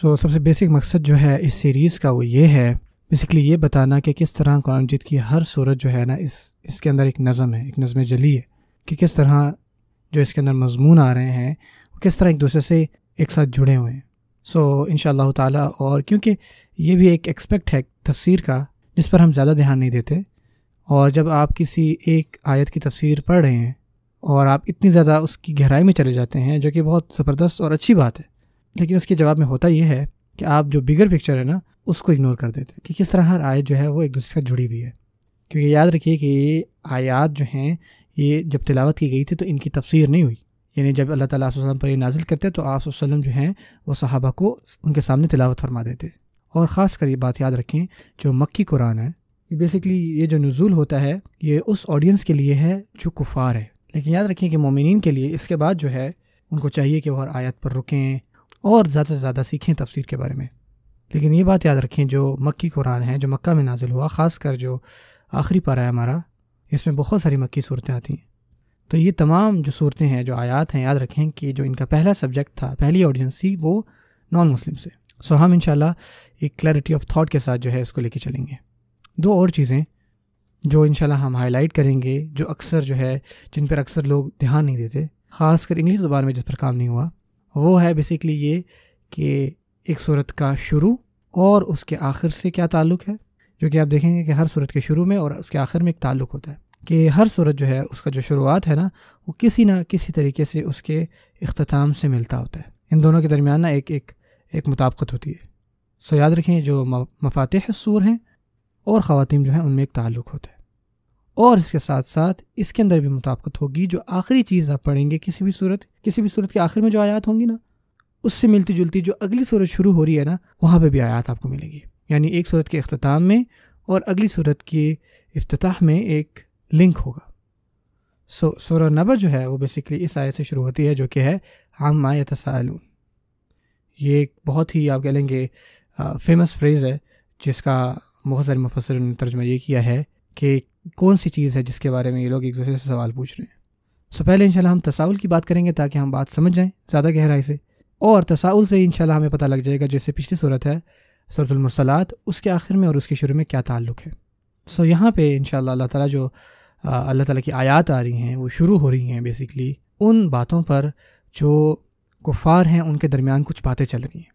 سو سب سے بیسک مقصد جو ہے اس سیریز کا وہ یہ ہے بیسکلی یہ بتانا کہ کس طرح قرآن جیت کی ہر صورت جو ہے نا، اس اس کے اندر ایک نظم ہے، ایک نظم جلی ہے کہ کس طرح جو اس کے اندر مضمون آ رہے ہیں، وہ کس طرح ایک دوسرے سے ایک ساتھ جڑے ہوئے ہیں۔ سو ان شاء اللہ تعالیٰ، اور کیونکہ یہ بھی ایک ایکسپیکٹ ہے تفسیر کا، جس پر ہم زیادہ دھیان نہیں دیتے، اور جب آپ کسی ایک آیت کی تفسیر پڑھ رہے ہیں اور آپ اتنی زیادہ اس کی گہرائی میں چلے جاتے ہیں، جو کہ بہت زبردست اور اچھی بات ہے لیکن اس کے جواب میں ہوتا یہ ہے کہ آپ جو بگر پکچر ہے نا، اس کو اگنور کر دیتے ہیں کہ کس طرح ہر آیت جو ہے وہ ایک دوسرے سے جڑی ہوئی ہے۔ کیونکہ یاد رکھیے کہ یہ آیات جو ہیں، یہ جب تلاوت کی گئی تھی تو ان کی تفسیر نہیں ہوئی۔ یعنی جب اللہ تعالیٰ وسلم پر یہ نازل کرتے تو آپ وسلم جو ہیں، وہ صحابہ کو ان کے سامنے تلاوت فرما دیتے اور خاص کر یہ بات یاد رکھیں، جو مکی قرآن ہے بیسکلی یہ جو نزول ہوتا ہے، یہ اس آڈینس کے لیے ہے جو کفار ہے۔ لیکن یاد رکھیں کہ مومنین کے لیے اس کے بعد جو ہے، ان کو چاہیے کہ وہ ہر آیت پر رکیں اور زیادہ سے زیادہ سیکھیں تفسیر کے بارے میں۔ لیکن یہ بات یاد رکھیں، جو مکی قرآن ہیں جو مکہ میں نازل ہوا، خاص کر جو آخری پارا ہے ہمارا، اس میں بہت ساری مکی صورتیں آتی ہیں۔ تو یہ تمام جو صورتیں ہیں، جو آیات ہیں، یاد رکھیں کہ جو ان کا پہلا سبجیکٹ تھا، پہلی آڈینس تھی، وہ نان مسلم سے۔ سو ہم انشاءاللہ ایک کلیئرٹی آف تھاٹ کے ساتھ جو ہے، اس کو لے کے چلیں گے۔ دو اور چیزیں جو انشاءاللہ ہم ہائی لائٹ کریں گے، جو اکثر جو ہے، جن پر اکثر لوگ دھیان نہیں دیتے، خاص کر انگلش زبان میں جس پر کام نہیں ہوا۔ وہ ہے بیسکلی یہ کہ ایک صورت کا شروع اور اس کے آخر سے کیا تعلق ہے، جو کہ آپ دیکھیں گے کہ ہر صورت کے شروع میں اور اس کے آخر میں ایک تعلق ہوتا ہے کہ ہر صورت جو ہے، اس کا جو شروعات ہے نا، وہ کسی نہ کسی طریقے سے اس کے اختتام سے ملتا ہوتا ہے۔ ان دونوں کے درمیان نا ایک ایک ایک مطابقت ہوتی ہے۔ سو یاد رکھیں، جو مفاتح سور ہیں اور خواتین جو ہیں، ان میں ایک تعلق ہوتا ہے۔ اور اس کے ساتھ ساتھ اس کے اندر بھی مطابقت ہوگی جو آخری چیز آپ پڑھیں گے، کسی بھی صورت، کسی بھی صورت کے آخر میں جو آیات ہوں گی نا، اس سے ملتی جلتی جو اگلی صورت شروع ہو رہی ہے نا، وہاں پہ بھی آیات آپ کو ملے گی۔ یعنی ایک صورت کے اختتام میں اور اگلی صورت کے افتتاح میں ایک لنک ہوگا۔ سو، سورہ نبر جو ہے، وہ بیسکلی اس آیت سے شروع ہوتی ہے جو کہ ہے عام ما یتسالون یہ ایک بہت ہی آپ کہہ لیں گے فیمس فریز ہے، جس کا بہت مفسر نے ترجمہ یہ کیا ہے کہ کون سی چیز ہے جس کے بارے میں یہ لوگ ایک دوسرے سے سوال پوچھ رہے ہیں؟ سو پہلے انشاءاللہ ہم تصاول کی بات کریں گے تاکہ ہم بات سمجھ جائیں زیادہ گہرائی سے۔ اور تصاول سے انشاءاللہ ہمیں پتہ لگ جائے گا جیسے پچھلی صورت ہے صورت المرسلات، اس کے آخر میں اور اس کے شروع میں کیا تعلق ہے۔ سو یہاں پہ انشاءاللہ اللہ تعالیٰ جو اللہ تعالیٰ کی آیات آ رہی ہیں، وہ شروع ہو رہی ہیں بیسکلی ان باتوں پر جو کفار ہیں ان کے درمیان کچھ باتیں چل رہی ہیں۔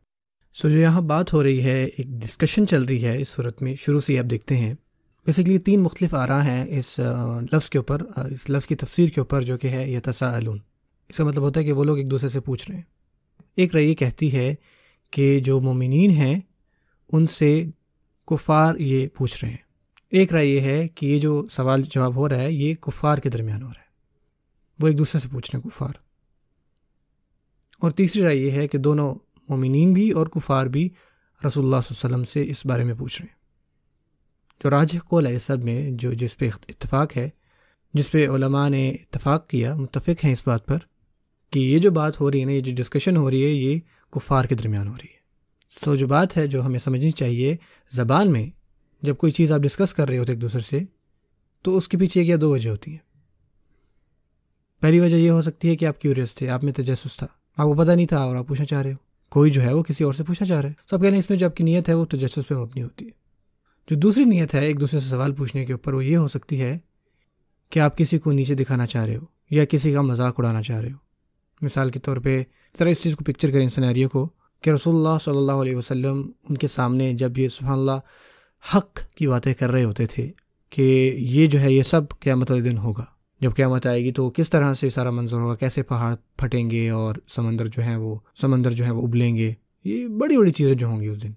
سو جو یہاں بات ہو رہی ہے، ایک ڈسکشن چل رہی ہے اس صورت میں، شروع سے ہی آپ دیکھتے ہیں۔ بیسکلی تین مختلف آ رہا ہیں اس لفظ کے اوپر اس لفظ کی تفسیر کے اوپر جو کہ ہے یہ تساءلون اس کا مطلب ہوتا ہے کہ وہ لوگ ایک دوسرے سے پوچھ رہے ہیں۔ ایک رائے یہ کہتی ہے کہ جو مومنین ہیں، ان سے کفار یہ پوچھ رہے ہیں۔ ایک رائے یہ ہے کہ یہ جو سوال جواب ہو رہا ہے، یہ کفار کے درمیان ہو رہا ہے۔ وہ ایک دوسرے سے پوچھ رہے ہیں، کفار۔ اور تیسری رائے یہ ہے کہ دونوں مومنین بھی اور کفار بھی رسول اللہ صلی اللہ علیہ وسلم سے اس بارے میں پوچھ رہے ہیں۔ جو راج قول ہے سب میں جو جس پہ اتفاق ہے، جس پہ علماء نے اتفاق کیا، متفق ہیں اس بات پر کہ یہ جو بات ہو رہی ہے نا، یہ جو ڈسکشن ہو رہی ہے، یہ کفار کے درمیان ہو رہی ہے۔ سو جو بات ہے جو ہمیں سمجھنی چاہیے زبان میں، جب کوئی چیز آپ ڈسکس کر رہے ہوتے ایک دوسرے سے، تو اس کے پیچھے کیا دو وجہ ہوتی ہیں۔ پہلی وجہ یہ ہو سکتی ہے کہ آپ کیوریس تھے، آپ میں تجسس تھا، آپ کو پتہ نہیں تھا اور آپ پوچھنا چاہ رہے ہو۔ کوئی جو ہے وہ کسی اور سے پوچھنا چاہ رہے ہیں سب کہہ رہے ہیں اس میں جو آپ کی نیت ہے وہ تجسس پہ مبنی ہوتی ہے۔ جو دوسری نیت ہے ایک دوسرے سے سوال پوچھنے کے اوپر وہ یہ ہو سکتی ہے کہ آپ کسی کو نیچے دکھانا چاہ رہے ہو یا کسی کا مذاق اڑانا چاہ رہے ہو۔ مثال کے طور پہ ذرا اس چیز کو پکچر کریں سنیریو کو کہ رسول اللہ صلی اللہ علیہ وسلم ان کے سامنے جب یہ سبحان اللہ حق کی باتیں کر رہے ہوتے تھے کہ یہ جو ہے یہ سب قیامت والے دن ہوگا۔ جب قیامت آئے گی تو کس طرح سے سارا منظر ہوگا؟ کیسے پہاڑ پھٹیں گے اور سمندر جو ہیں وہ، سمندر جو ہے وہ ابلیں گے؟ یہ بڑی بڑی چیزیں جو ہوں گی اس دن۔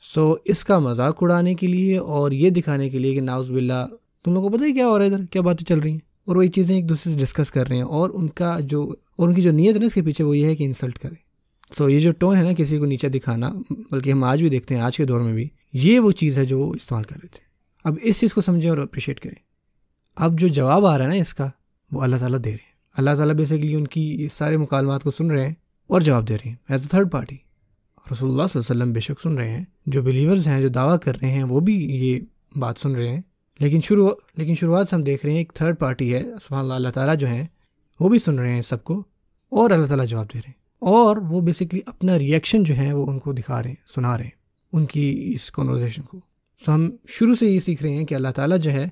سو اس کا مذاق اڑانے کے لیے اور یہ دکھانے کے لیے کہ ناؤز باللہ، تم لوگوں کو پتہ ہی کیا ہو رہا ہے ادھر؟ کیا باتیں چل رہی ہیں؟ اور وہی چیزیں ایک دوسرے سے ڈسکس کر رہے ہیں اور ان کا جو، اور ان کی جو نیت ہے نا اس کے پیچھے، وہ یہ ہے کہ انسلٹ کریں۔ سو یہ جو ٹون ہے نا کسی کو نیچے دکھانا، بلکہ ہم آج بھی دیکھتے ہیں، آج کے دور میں بھی، یہ وہ چیز ہے جو وہ استعمال کر رہے تھے۔ اب اس چیز کو سمجھیں اور اپریشیٹ کریں۔ اب جو جواب آ رہا ہے نا اس کا، وہ اللہ تعالیٰ دے رہے ہیں۔ اللہ تعالیٰ بیسکلی ان کی سارے مکالمات کو سن رہے ہیں اور جواب دے رہے ہیں۔ ایز اے تھرڈ پارٹی رسول اللہ صلی اللہ علیہ وسلم بے شک سن رہے ہیں۔ جو بلیورز ہیں، جو دعویٰ کر رہے ہیں، وہ بھی یہ بات سن رہے ہیں۔ لیکن شروع، لیکن شروعات سے ہم دیکھ رہے ہیں، ایک تھرڈ پارٹی ہے، سبحان اللہ اللہ تعالیٰ جو ہیں، وہ بھی سن رہے ہیں سب کو، اور اللہ تعالیٰ جواب دے رہے ہیں۔ اور وہ بیسکلی اپنا ریئیکشن جو ہے، وہ ان کو دکھا رہے ہیں، سنا رہے ہیں، ان کی اس کنورزیشن کو۔ سو ہم شروع سے یہ سیکھ رہے ہیں کہ اللہ تعالیٰ جو ہے،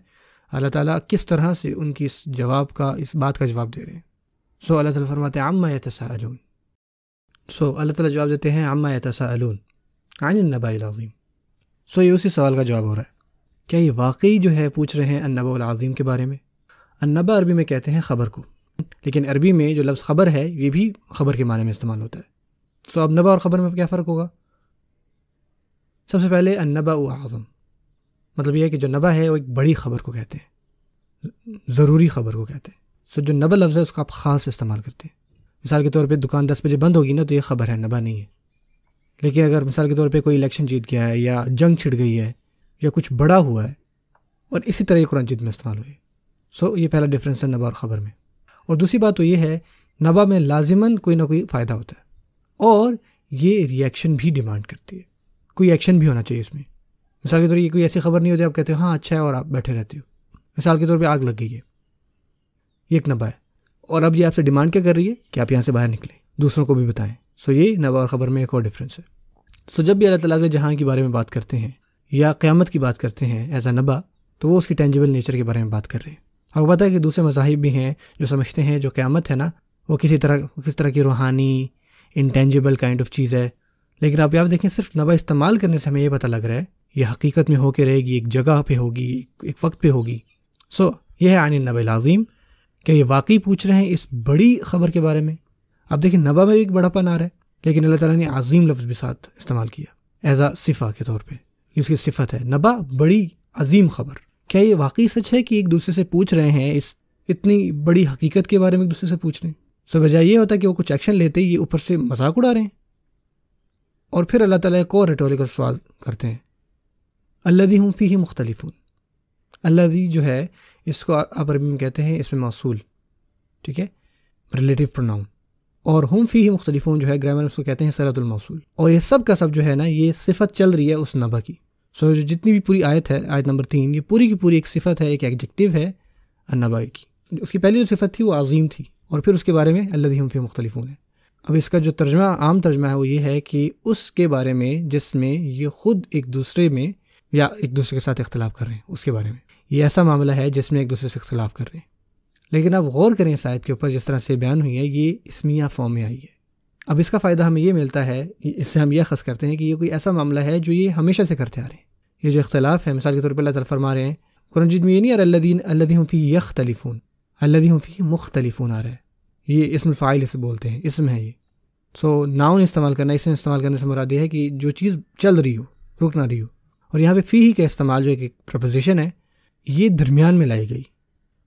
اللہ تعالیٰ کس طرح سے ان کی اس جواب کا، اس بات کا جواب دے رہے ہیں۔ سو اللہ تعالیٰ فرماتے عامہ تساءلون سو اللہ تعالیٰ جواب دیتے ہیں عامہ تساءلون عن النبا العظیم سو یہ اسی سوال کا جواب ہو رہا ہے۔ کیا یہ واقعی جو ہے پوچھ رہے ہیں النبا العظیم کے بارے میں؟ النبا عربی میں کہتے ہیں خبر کو۔ لیکن عربی میں جو لفظ خبر ہے، یہ بھی خبر کے معنی میں استعمال ہوتا ہے۔ سو اب نبا اور خبر میں کیا فرق ہوگا؟ سب سے پہلے النبا و اعظم۔ مطلب یہ ہے کہ جو نبا ہے، وہ ایک بڑی خبر کو کہتے ہیں۔ ضروری خبر کو کہتے ہیں۔ سو جو نبا لفظ ہے، اس کو آپ خاص استعمال کرتے ہیں۔ مثال کے طور پہ دکان دس بجے بند ہوگی نا تو یہ خبر ہے نبا نہیں ہے۔ لیکن اگر مثال کے طور پہ کوئی الیکشن جیت گیا ہے یا جنگ چھڑ گئی ہے یا کچھ بڑا ہوا ہے اور اسی طرح یہ قرآن جیت میں استعمال ہوئی۔ سو یہ پہلا ڈفرینس ہے نبا اور خبر میں۔ اور دوسری بات تو یہ ہے نبا میں لازماً کوئی نہ کوئی فائدہ ہوتا ہے۔ اور یہ ریئیکشن بھی ڈیمانڈ کرتی ہے۔ کوئی ایکشن بھی ہونا چاہیے اس میں۔ مثال کے طور یہ کوئی ایسی خبر نہیں ہوتی، آپ کہتے ہو ہاں اچھا ہے اور آپ بیٹھے رہتے ہو۔ مثال کے طور پہ آگ لگ گئی ہے۔ یہ ایک نبا ہے۔ اور اب یہ آپ سے ڈیمانڈ کیا کر رہی ہے کہ آپ یہاں سے باہر نکلیں، دوسروں کو بھی بتائیں۔ سو یہ نبا اور خبر میں ایک اور ڈفرینس ہے۔ سو جب بھی اللہ تعالیٰ کے جہاں کے بارے میں بات کرتے ہیں یا قیامت کی بات کرتے ہیں ایز اے نبا، تو وہ اس کی ٹینجیبل نیچر کے بارے میں بات کر رہے ہیں۔ آپ کو پتہ ہے کہ دوسرے مذاہب بھی ہیں جو سمجھتے ہیں جو قیامت ہے نا، وہ کسی طرح، کس طرح کی روحانی انٹینجیبل کائنڈ آف چیز ہے۔ لیکن آپ یاد دیکھیں، صرف نبا استعمال کرنے سے ہمیں یہ پتہ لگ رہا ہے، یہ حقیقت میں ہو کے رہے گی، ایک جگہ پہ ہوگی، ایک وقت پہ ہوگی۔ سو یہ ہے عین نب العظیم کہ یہ واقعی پوچھ رہے ہیں اس بڑی خبر کے بارے میں؟ اب دیکھیں، نبا میں بھی ایک بڑا پن آ رہا ہے، لیکن اللہ تعالیٰ نے عظیم لفظ بھی ساتھ استعمال کیا ایز اے صفا کے طور پہ۔ یہ اس کی صفت ہے۔ نبا، بڑی عظیم خبر۔ کیا یہ واقعی سچ ہے کہ ایک دوسرے سے پوچھ رہے ہیں اس اتنی بڑی حقیقت کے بارے میں ایک دوسرے سے پوچھ رہے ہیں؟ سو بجائے یہ ہوتا ہے کہ وہ کچھ ایکشن لیتے یہ اوپر سے مذاق اڑا رہے ہیں۔ اور پھر اللہ تعالیٰ ایک اور ریٹوریکل سوال کرتے ہیں۔ اللہ دی ہوں فی ہی مختلف ہوں اللہ دی جو ہے اس کو آپ عربی میں کہتے ہیں اس میں موصول، ٹھیک ہے؟ ریلیٹیو پروناؤن اور ہم فی ہی مختلف جو ہے گرامر اس کو کہتے ہیں سرحد الموصول. اور یہ سب کا سب جو ہے نا، یہ صفت چل رہی ہے اس نبا کی. سو جو جتنی بھی پوری آیت ہے، آیت نمبر تین، یہ پوری کی پوری ایک صفت ہے، ایک ایگجیکٹیو ہے النبا کی. اس کی پہلی جو صفت تھی وہ عظیم تھی، اور پھر اس کے بارے میں اللہ ہم فی مختلف ہے اب اس کا جو ترجمہ، عام ترجمہ ہے وہ یہ ہے کہ اس کے بارے میں جس میں یہ خود ایک دوسرے میں یا ایک دوسرے کے ساتھ اختلاف کر رہے ہیں، اس کے بارے میں. یہ ایسا معاملہ ہے جس میں ایک دوسرے سے اختلاف کر رہے ہیں۔ لیکن اب غور کریں اس آیت کے اوپر جس طرح سے بیان ہوئی ہے، یہ اسمیہ فارم میں آئی ہے۔ اب اس کا فائدہ ہمیں یہ ملتا ہے اس سے ہم یہ خص کرتے ہیں کہ یہ کوئی ایسا معاملہ ہے جو یہ ہمیشہ سے کرتے آ رہے ہیں۔ یہ جو اختلاف ہے، مثال کے طور پر اللہ تعالیٰ فرما رہے ہیں، قرآن جیت میں یہ نہیں آ رہا اللہ دین اللہ دین فی یختلفون اللہ دین فی مختلفون آ رہا ہے۔ یہ اسم الفائل اسے بولتے ہیں، اسم ہے یہ۔ سو ناؤن استعمال کرنا اسم استعمال کرنے سے مراد یہ ہے کہ جو چیز چل رہی ہو، رک نہ رہی ہو۔ اور یہاں پہ فی ہی کا استعمال جو ایک پرپوزیشن ہے یہ درمیان میں لائی گئی۔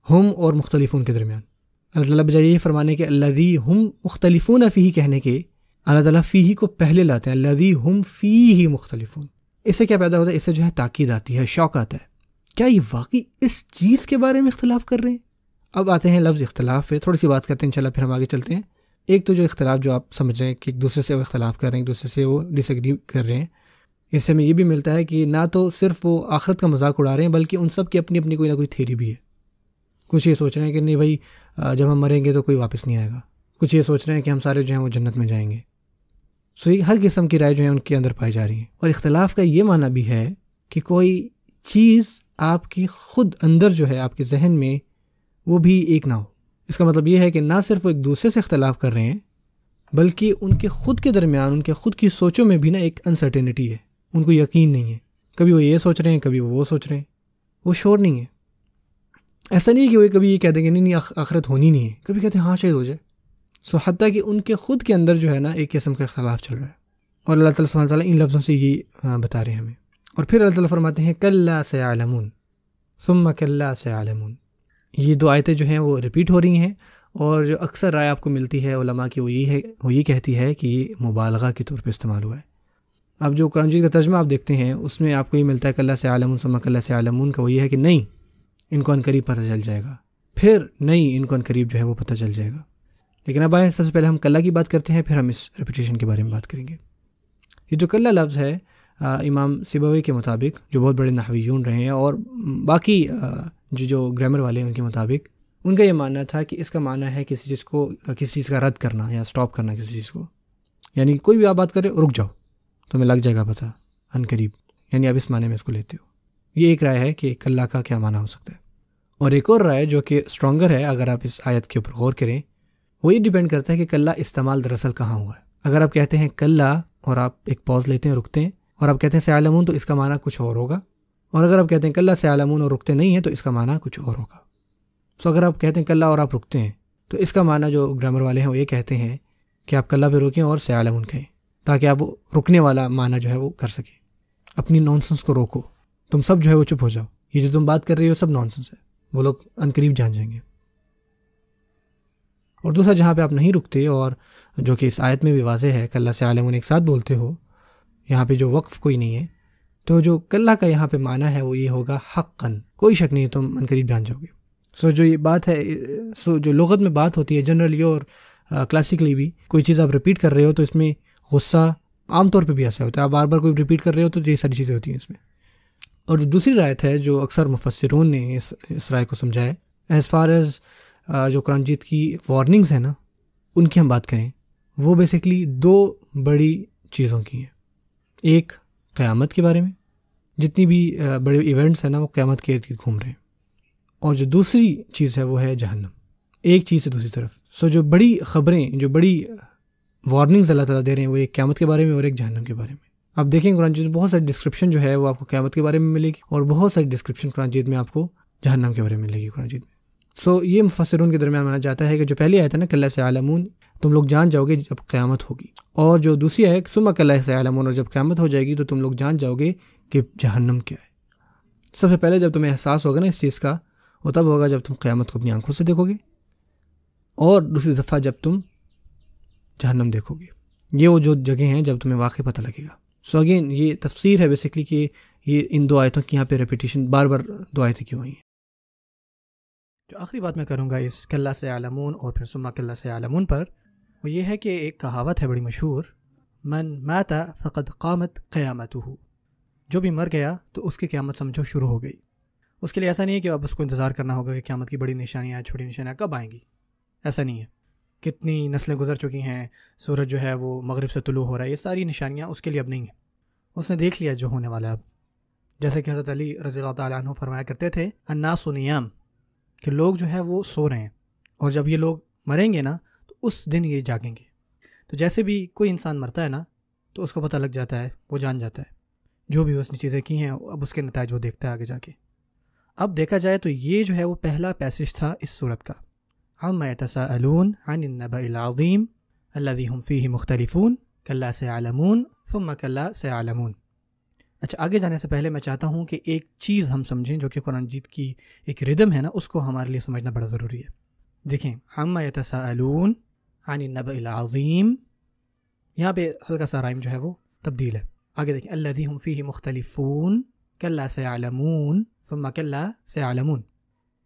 ہم اور مختلف کے درمیان۔ اللہ تعالیٰ بجائے یہ فرمانے کے اللہ دی ہم مختلف فی ہی کہنے کے، اللہ تعالیٰ فی ہی کو پہلے لاتے ہیں۔ اللہ دی ہم فی ہی مختلف اس سے کیا پیدا ہوتا ہے؟ اس سے جو ہے تاکید آتی ہے، شوق آتا ہے۔ کیا یہ واقعی اس چیز کے بارے میں اختلاف کر رہے ہیں؟ اب آتے ہیں لفظ اختلاف پہ۔ تھوڑی سی بات کرتے ہیں ان پھر ہم آگے چلتے ہیں۔ ایک تو جو اختلاف جو آپ سمجھ رہے ہیں کہ ایک دوسرے سے وہ اختلاف کر رہے ہیں، ایک دوسرے سے وہ ڈس ایگری کر رہے ہیں۔ اس سے ہمیں یہ بھی ملتا ہے کہ نہ تو صرف وہ آخرت کا مذاق اڑا رہے ہیں، بلکہ ان سب کی اپنی اپنی کوئی نہ کوئی تھیری بھی ہے۔ کچھ یہ سوچ رہے ہیں کہ نہیں بھائی جب ہم مریں گے تو کوئی واپس نہیں آئے گا۔ کچھ یہ سوچ رہے ہیں کہ ہم سارے جو ہیں وہ جنت میں جائیں گے۔ سو یہ ہر قسم کی رائے جو ہیں ان کے اندر پائی جا رہی ہیں۔ اور اختلاف کا یہ معنی بھی ہے کہ کوئی چیز آپ کی خود اندر جو ہے، آپ کے ذہن میں وہ بھی ایک نہ ہو۔ اس کا مطلب یہ ہے کہ نہ صرف وہ ایک دوسرے سے اختلاف کر رہے ہیں، بلکہ ان کے خود کے درمیان، ان کے خود کی سوچوں میں بھی نا ایک انسرٹینٹی ہے۔ ان کو یقین نہیں ہے۔ کبھی وہ یہ سوچ رہے ہیں، کبھی وہ سوچ رہے ہیں۔ وہ شور نہیں ہے۔ ایسا نہیں کہ وہ کبھی یہ کہہ دیں کہ نہیں نہیں آخرت ہونی نہیں ہے۔ کبھی کہتے ہیں ہاں شاید ہو جائے۔ سو حتیٰ کہ ان کے خود کے اندر جو ہے نا، ایک قسم کا اختلاف چل رہا ہے۔ اور اللہ تعالیٰ صلی تعالیٰ ان لفظوں سے یہ بتا رہے ہیں ہمیں۔ اور پھر اللہ تعالیٰ فرماتے ہیں کل سے عالمون ثم کل سے عالمون یہ دو آیتیں جو ہیں وہ رپیٹ ہو رہی ہیں۔ اور جو اکثر رائے آپ کو ملتی ہے، علماء کی وہ یہ ہے، وہ یہ کہتی ہے کہ یہ مبالغہ کے طور پہ استعمال ہوا ہے۔ اب جو قرآن جی کا ترجمہ آپ دیکھتے ہیں، اس میں آپ کو یہ ملتا ہے کہ اللہ سے عالم ثم کل سے عالمون کا وہ یہ ہے کہ نہیں، ان کو ان قریب پتہ چل جائے گا۔ پھر نہیں، ان کو ان قریب جو ہے وہ پتہ چل جائے گا۔ لیکن اب آئے سب سے پہلے ہم کلّہ کی بات کرتے ہیں، پھر ہم اس ریپوٹیشن کے بارے میں بات کریں گے۔ یہ جو کلّہ لفظ ہے امام سبوی کے مطابق، جو بہت بڑے نحویون رہے ہیں، اور باقی جو جو گرامر والے ہیں ان کے مطابق، ان کا یہ ماننا تھا کہ اس کا معنی ہے کسی چیز کو، کسی چیز کا رد کرنا یا اسٹاپ کرنا کسی چیز کو۔ یعنی کوئی بھی آپ بات کرے رک جاؤ۔ تمہیں لگ جائے گا پتہ، ان قریب۔ یعنی آپ اس معنی میں اس کو لیتے ہو۔ یہ ایک رائے ہے کہ کلّہ کا کیا معنی ہو سکتا ہے۔ اور ایک اور رائے جو کہ اسٹرانگر ہے، اگر آپ اس آیت کے اوپر غور کریں وہ یہ ڈپینڈ کرتا ہے کہ کلّہ استعمال دراصل کہاں ہوا ہے۔ اگر آپ کہتے ہیں کلّہ اور آپ ایک پوز لیتے ہیں، رکتے ہیں، اور آپ کہتے ہیں سیالمون، تو اس کا معنی کچھ اور ہوگا۔ اور اگر آپ کہتے ہیں کلّہ سیالمون اور رکتے نہیں ہیں، تو اس کا معنی کچھ اور ہوگا۔ سو اگر آپ کہتے ہیں کلّہ اور آپ رکتے ہیں، تو اس کا معنی جو گرامر والے ہیں، وہ یہ کہتے ہیں کہ آپ کلّہ پہ روکیں اور سیالمون کہیں۔ تاکہ آپ رکنے والا معنی جو ہے وہ کر سکیں۔ اپنی نانسنس کو روکو۔ تم سب جو ہے وہ چپ ہو جاؤ۔ یہ جو تم بات کر رہی ہو سب نانسنس ہے۔ وہ لوگ عنقریب جان جائیں گے۔ اور دوسرا، جہاں پہ آپ نہیں رکتے اور جو کہ اس آیت میں بھی واضح ہے، کہ اللہ سے عالم ایک ساتھ بولتے ہو، یہاں پہ جو وقف کوئی نہیں ہے، تو جو کلّہ کا یہاں پہ معنی ہے وہ یہ ہوگا حقاً۔ کوئی شک نہیں، تم عنقریب جان جاؤ گے۔ سو جو یہ بات ہے، سو جو لغت میں بات ہوتی ہے جنرلی اور کلاسیکلی بھی، کوئی چیز آپ رپیٹ کر رہے ہو، تو اس میں غصہ عام طور پہ بھی ایسا ہوتا ہے۔ آپ بار بار کوئی رپیٹ کر رہے ہو تو یہ ساری چیزیں ہوتی ہیں اس میں۔ اور جو دوسری رایت ہے جو اکثر مفسرون نے اس اس رائے کو سمجھایا ایز فار ایز جو قرآن جیت کی وارننگز ہیں نا، ان کی ہم بات کریں، وہ بیسکلی دو بڑی چیزوں کی ہیں۔ ایک قیامت کے بارے میں، جتنی بھی بڑے ایونٹس ہیں نا، وہ قیامت کے ارد گرد گھوم رہے ہیں۔ اور جو دوسری چیز ہے، وہ ہے جہنم۔ ایک چیز ہے دوسری طرف۔ سو جو بڑی خبریں، جو بڑی وارننگز اللہ تعالیٰ دے رہے ہیں، وہ ایک قیامت کے بارے میں اور ایک جہنم کے بارے میں۔ آپ دیکھیں قرآن جیت بہت ساری ڈسکرپشن جو ہے وہ آپ کو قیامت کے بارے میں ملے گی اور بہت ساری ڈسکرپشن قرآن جیت میں آپ کو جہنم کے بارے میں ملے گی قرآن جیت میں۔ سو یہ مفسرون کے درمیان مانا جاتا ہے کہ جو پہلی آیت ہے نا کلّہ سے عالمون تم لوگ جان جاؤ گے جب قیامت ہوگی۔ اور جو دوسری ہے سما کلّہ سے عالمون اور جب قیامت ہو جائے گی تو تم لوگ جان جاؤ گے کہ جہنم کیا ہے۔ سب سے پہلے جب تمہیں احساس ہوگا نا اس چیز کا، وہ تب ہوگا جب تم قیامت کو اپنی آنکھوں سے دیکھو گے۔ اور دوسری دفعہ جب تم جہنم دیکھو گے۔ یہ وہ جو جگہ ہیں جب تمہیں واقعی پتہ لگے گا۔ سو اگین یہ تفسیر ہے بیسکلی کہ یہ ان دو آیتوں کی یہاں پہ ریپیٹیشن بار بار دو آیتیں کیوں آئی ہیں؟ جو آخری بات میں کروں گا اس کلّہ سے عالمون اور پھر سما کلّہ سے عالمون پر، وہ یہ ہے کہ ایک کہاوت ہے بڑی مشہور، من ماتا فقط قامت قیامت ہو جو بھی مر گیا تو اس کی قیامت سمجھو شروع ہو گئی۔ اس کے لیے ایسا نہیں ہے کہ اب اس کو انتظار کرنا ہوگا کہ قیامت کی بڑی نشانیاں، چھوٹی نشانیاں کب آئیں گی۔ ایسا نہیں ہے۔ کتنی نسلیں گزر چکی ہیں، سورج جو ہے وہ مغرب سے طلوع ہو رہا ہے، یہ ساری نشانیاں اس کے لیے اب نہیں ہیں۔ اس نے دیکھ لیا جو ہونے والا اب۔ جیسے کہ حضرت علی رضی اللہ تعالیٰ عنہ فرمایا کرتے تھے اناس و نیام، کہ لوگ جو ہے وہ سو رہے ہیں۔ اور جب یہ لوگ مریں گے نا، تو اس دن یہ جاگیں گے۔ تو جیسے بھی کوئی انسان مرتا ہے نا، تو اس کو پتہ لگ جاتا ہے، وہ جان جاتا ہے۔ جو بھی اس نے چیزیں کی ہیں، اب اس کے نتائج وہ دیکھتا ہے آگے جا کے۔ اب دیکھا جائے تو یہ جو ہے وہ پہلا پیسج تھا اس صورت کا۔ عما يتساءلون عن النبأ العظيم الذي هم فيه مختلفون كلا سيعلمون ثم كلا سيعلمون. اچھا آگے جانے سے پہلے میں چاہتا ہوں کہ ایک چیز ہم سمجھیں جو کہ قرآن جیت کی ایک ردم ہے نا اس کو ہمارے لیے سمجھنا بڑا ضروری ہے۔ دیکھیں ہم یتسا عن النبأ العظیم یہاں پہ ہلکا سا جو ہے وہ تبدیل ہے۔ آگے دیکھیں اللہ ہم فی مختلفون کلّہ سے ثم کلّہ سے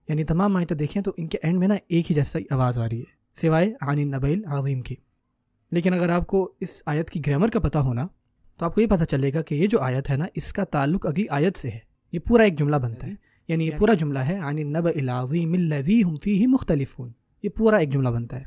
یعنی تمام آئیں تو دیکھیں تو ان کے اینڈ میں نا ایک ہی جیسا آواز آ رہی ہے، سوائے عن النبیل عظیم کی۔ لیکن اگر آپ کو اس آیت کی گرامر کا پتہ ہونا، تو آپ کو یہ پتہ چلے گا کہ یہ جو آیت ہے نا، اس کا تعلق اگلی آیت سے ہے۔ یہ پورا ایک جملہ بنتا ہے۔ یعنی یہ پورا جملہ ہے، عن النب العظیم الذی ہم فیہ مختلفون۔ یہ پورا ایک جملہ بنتا ہے۔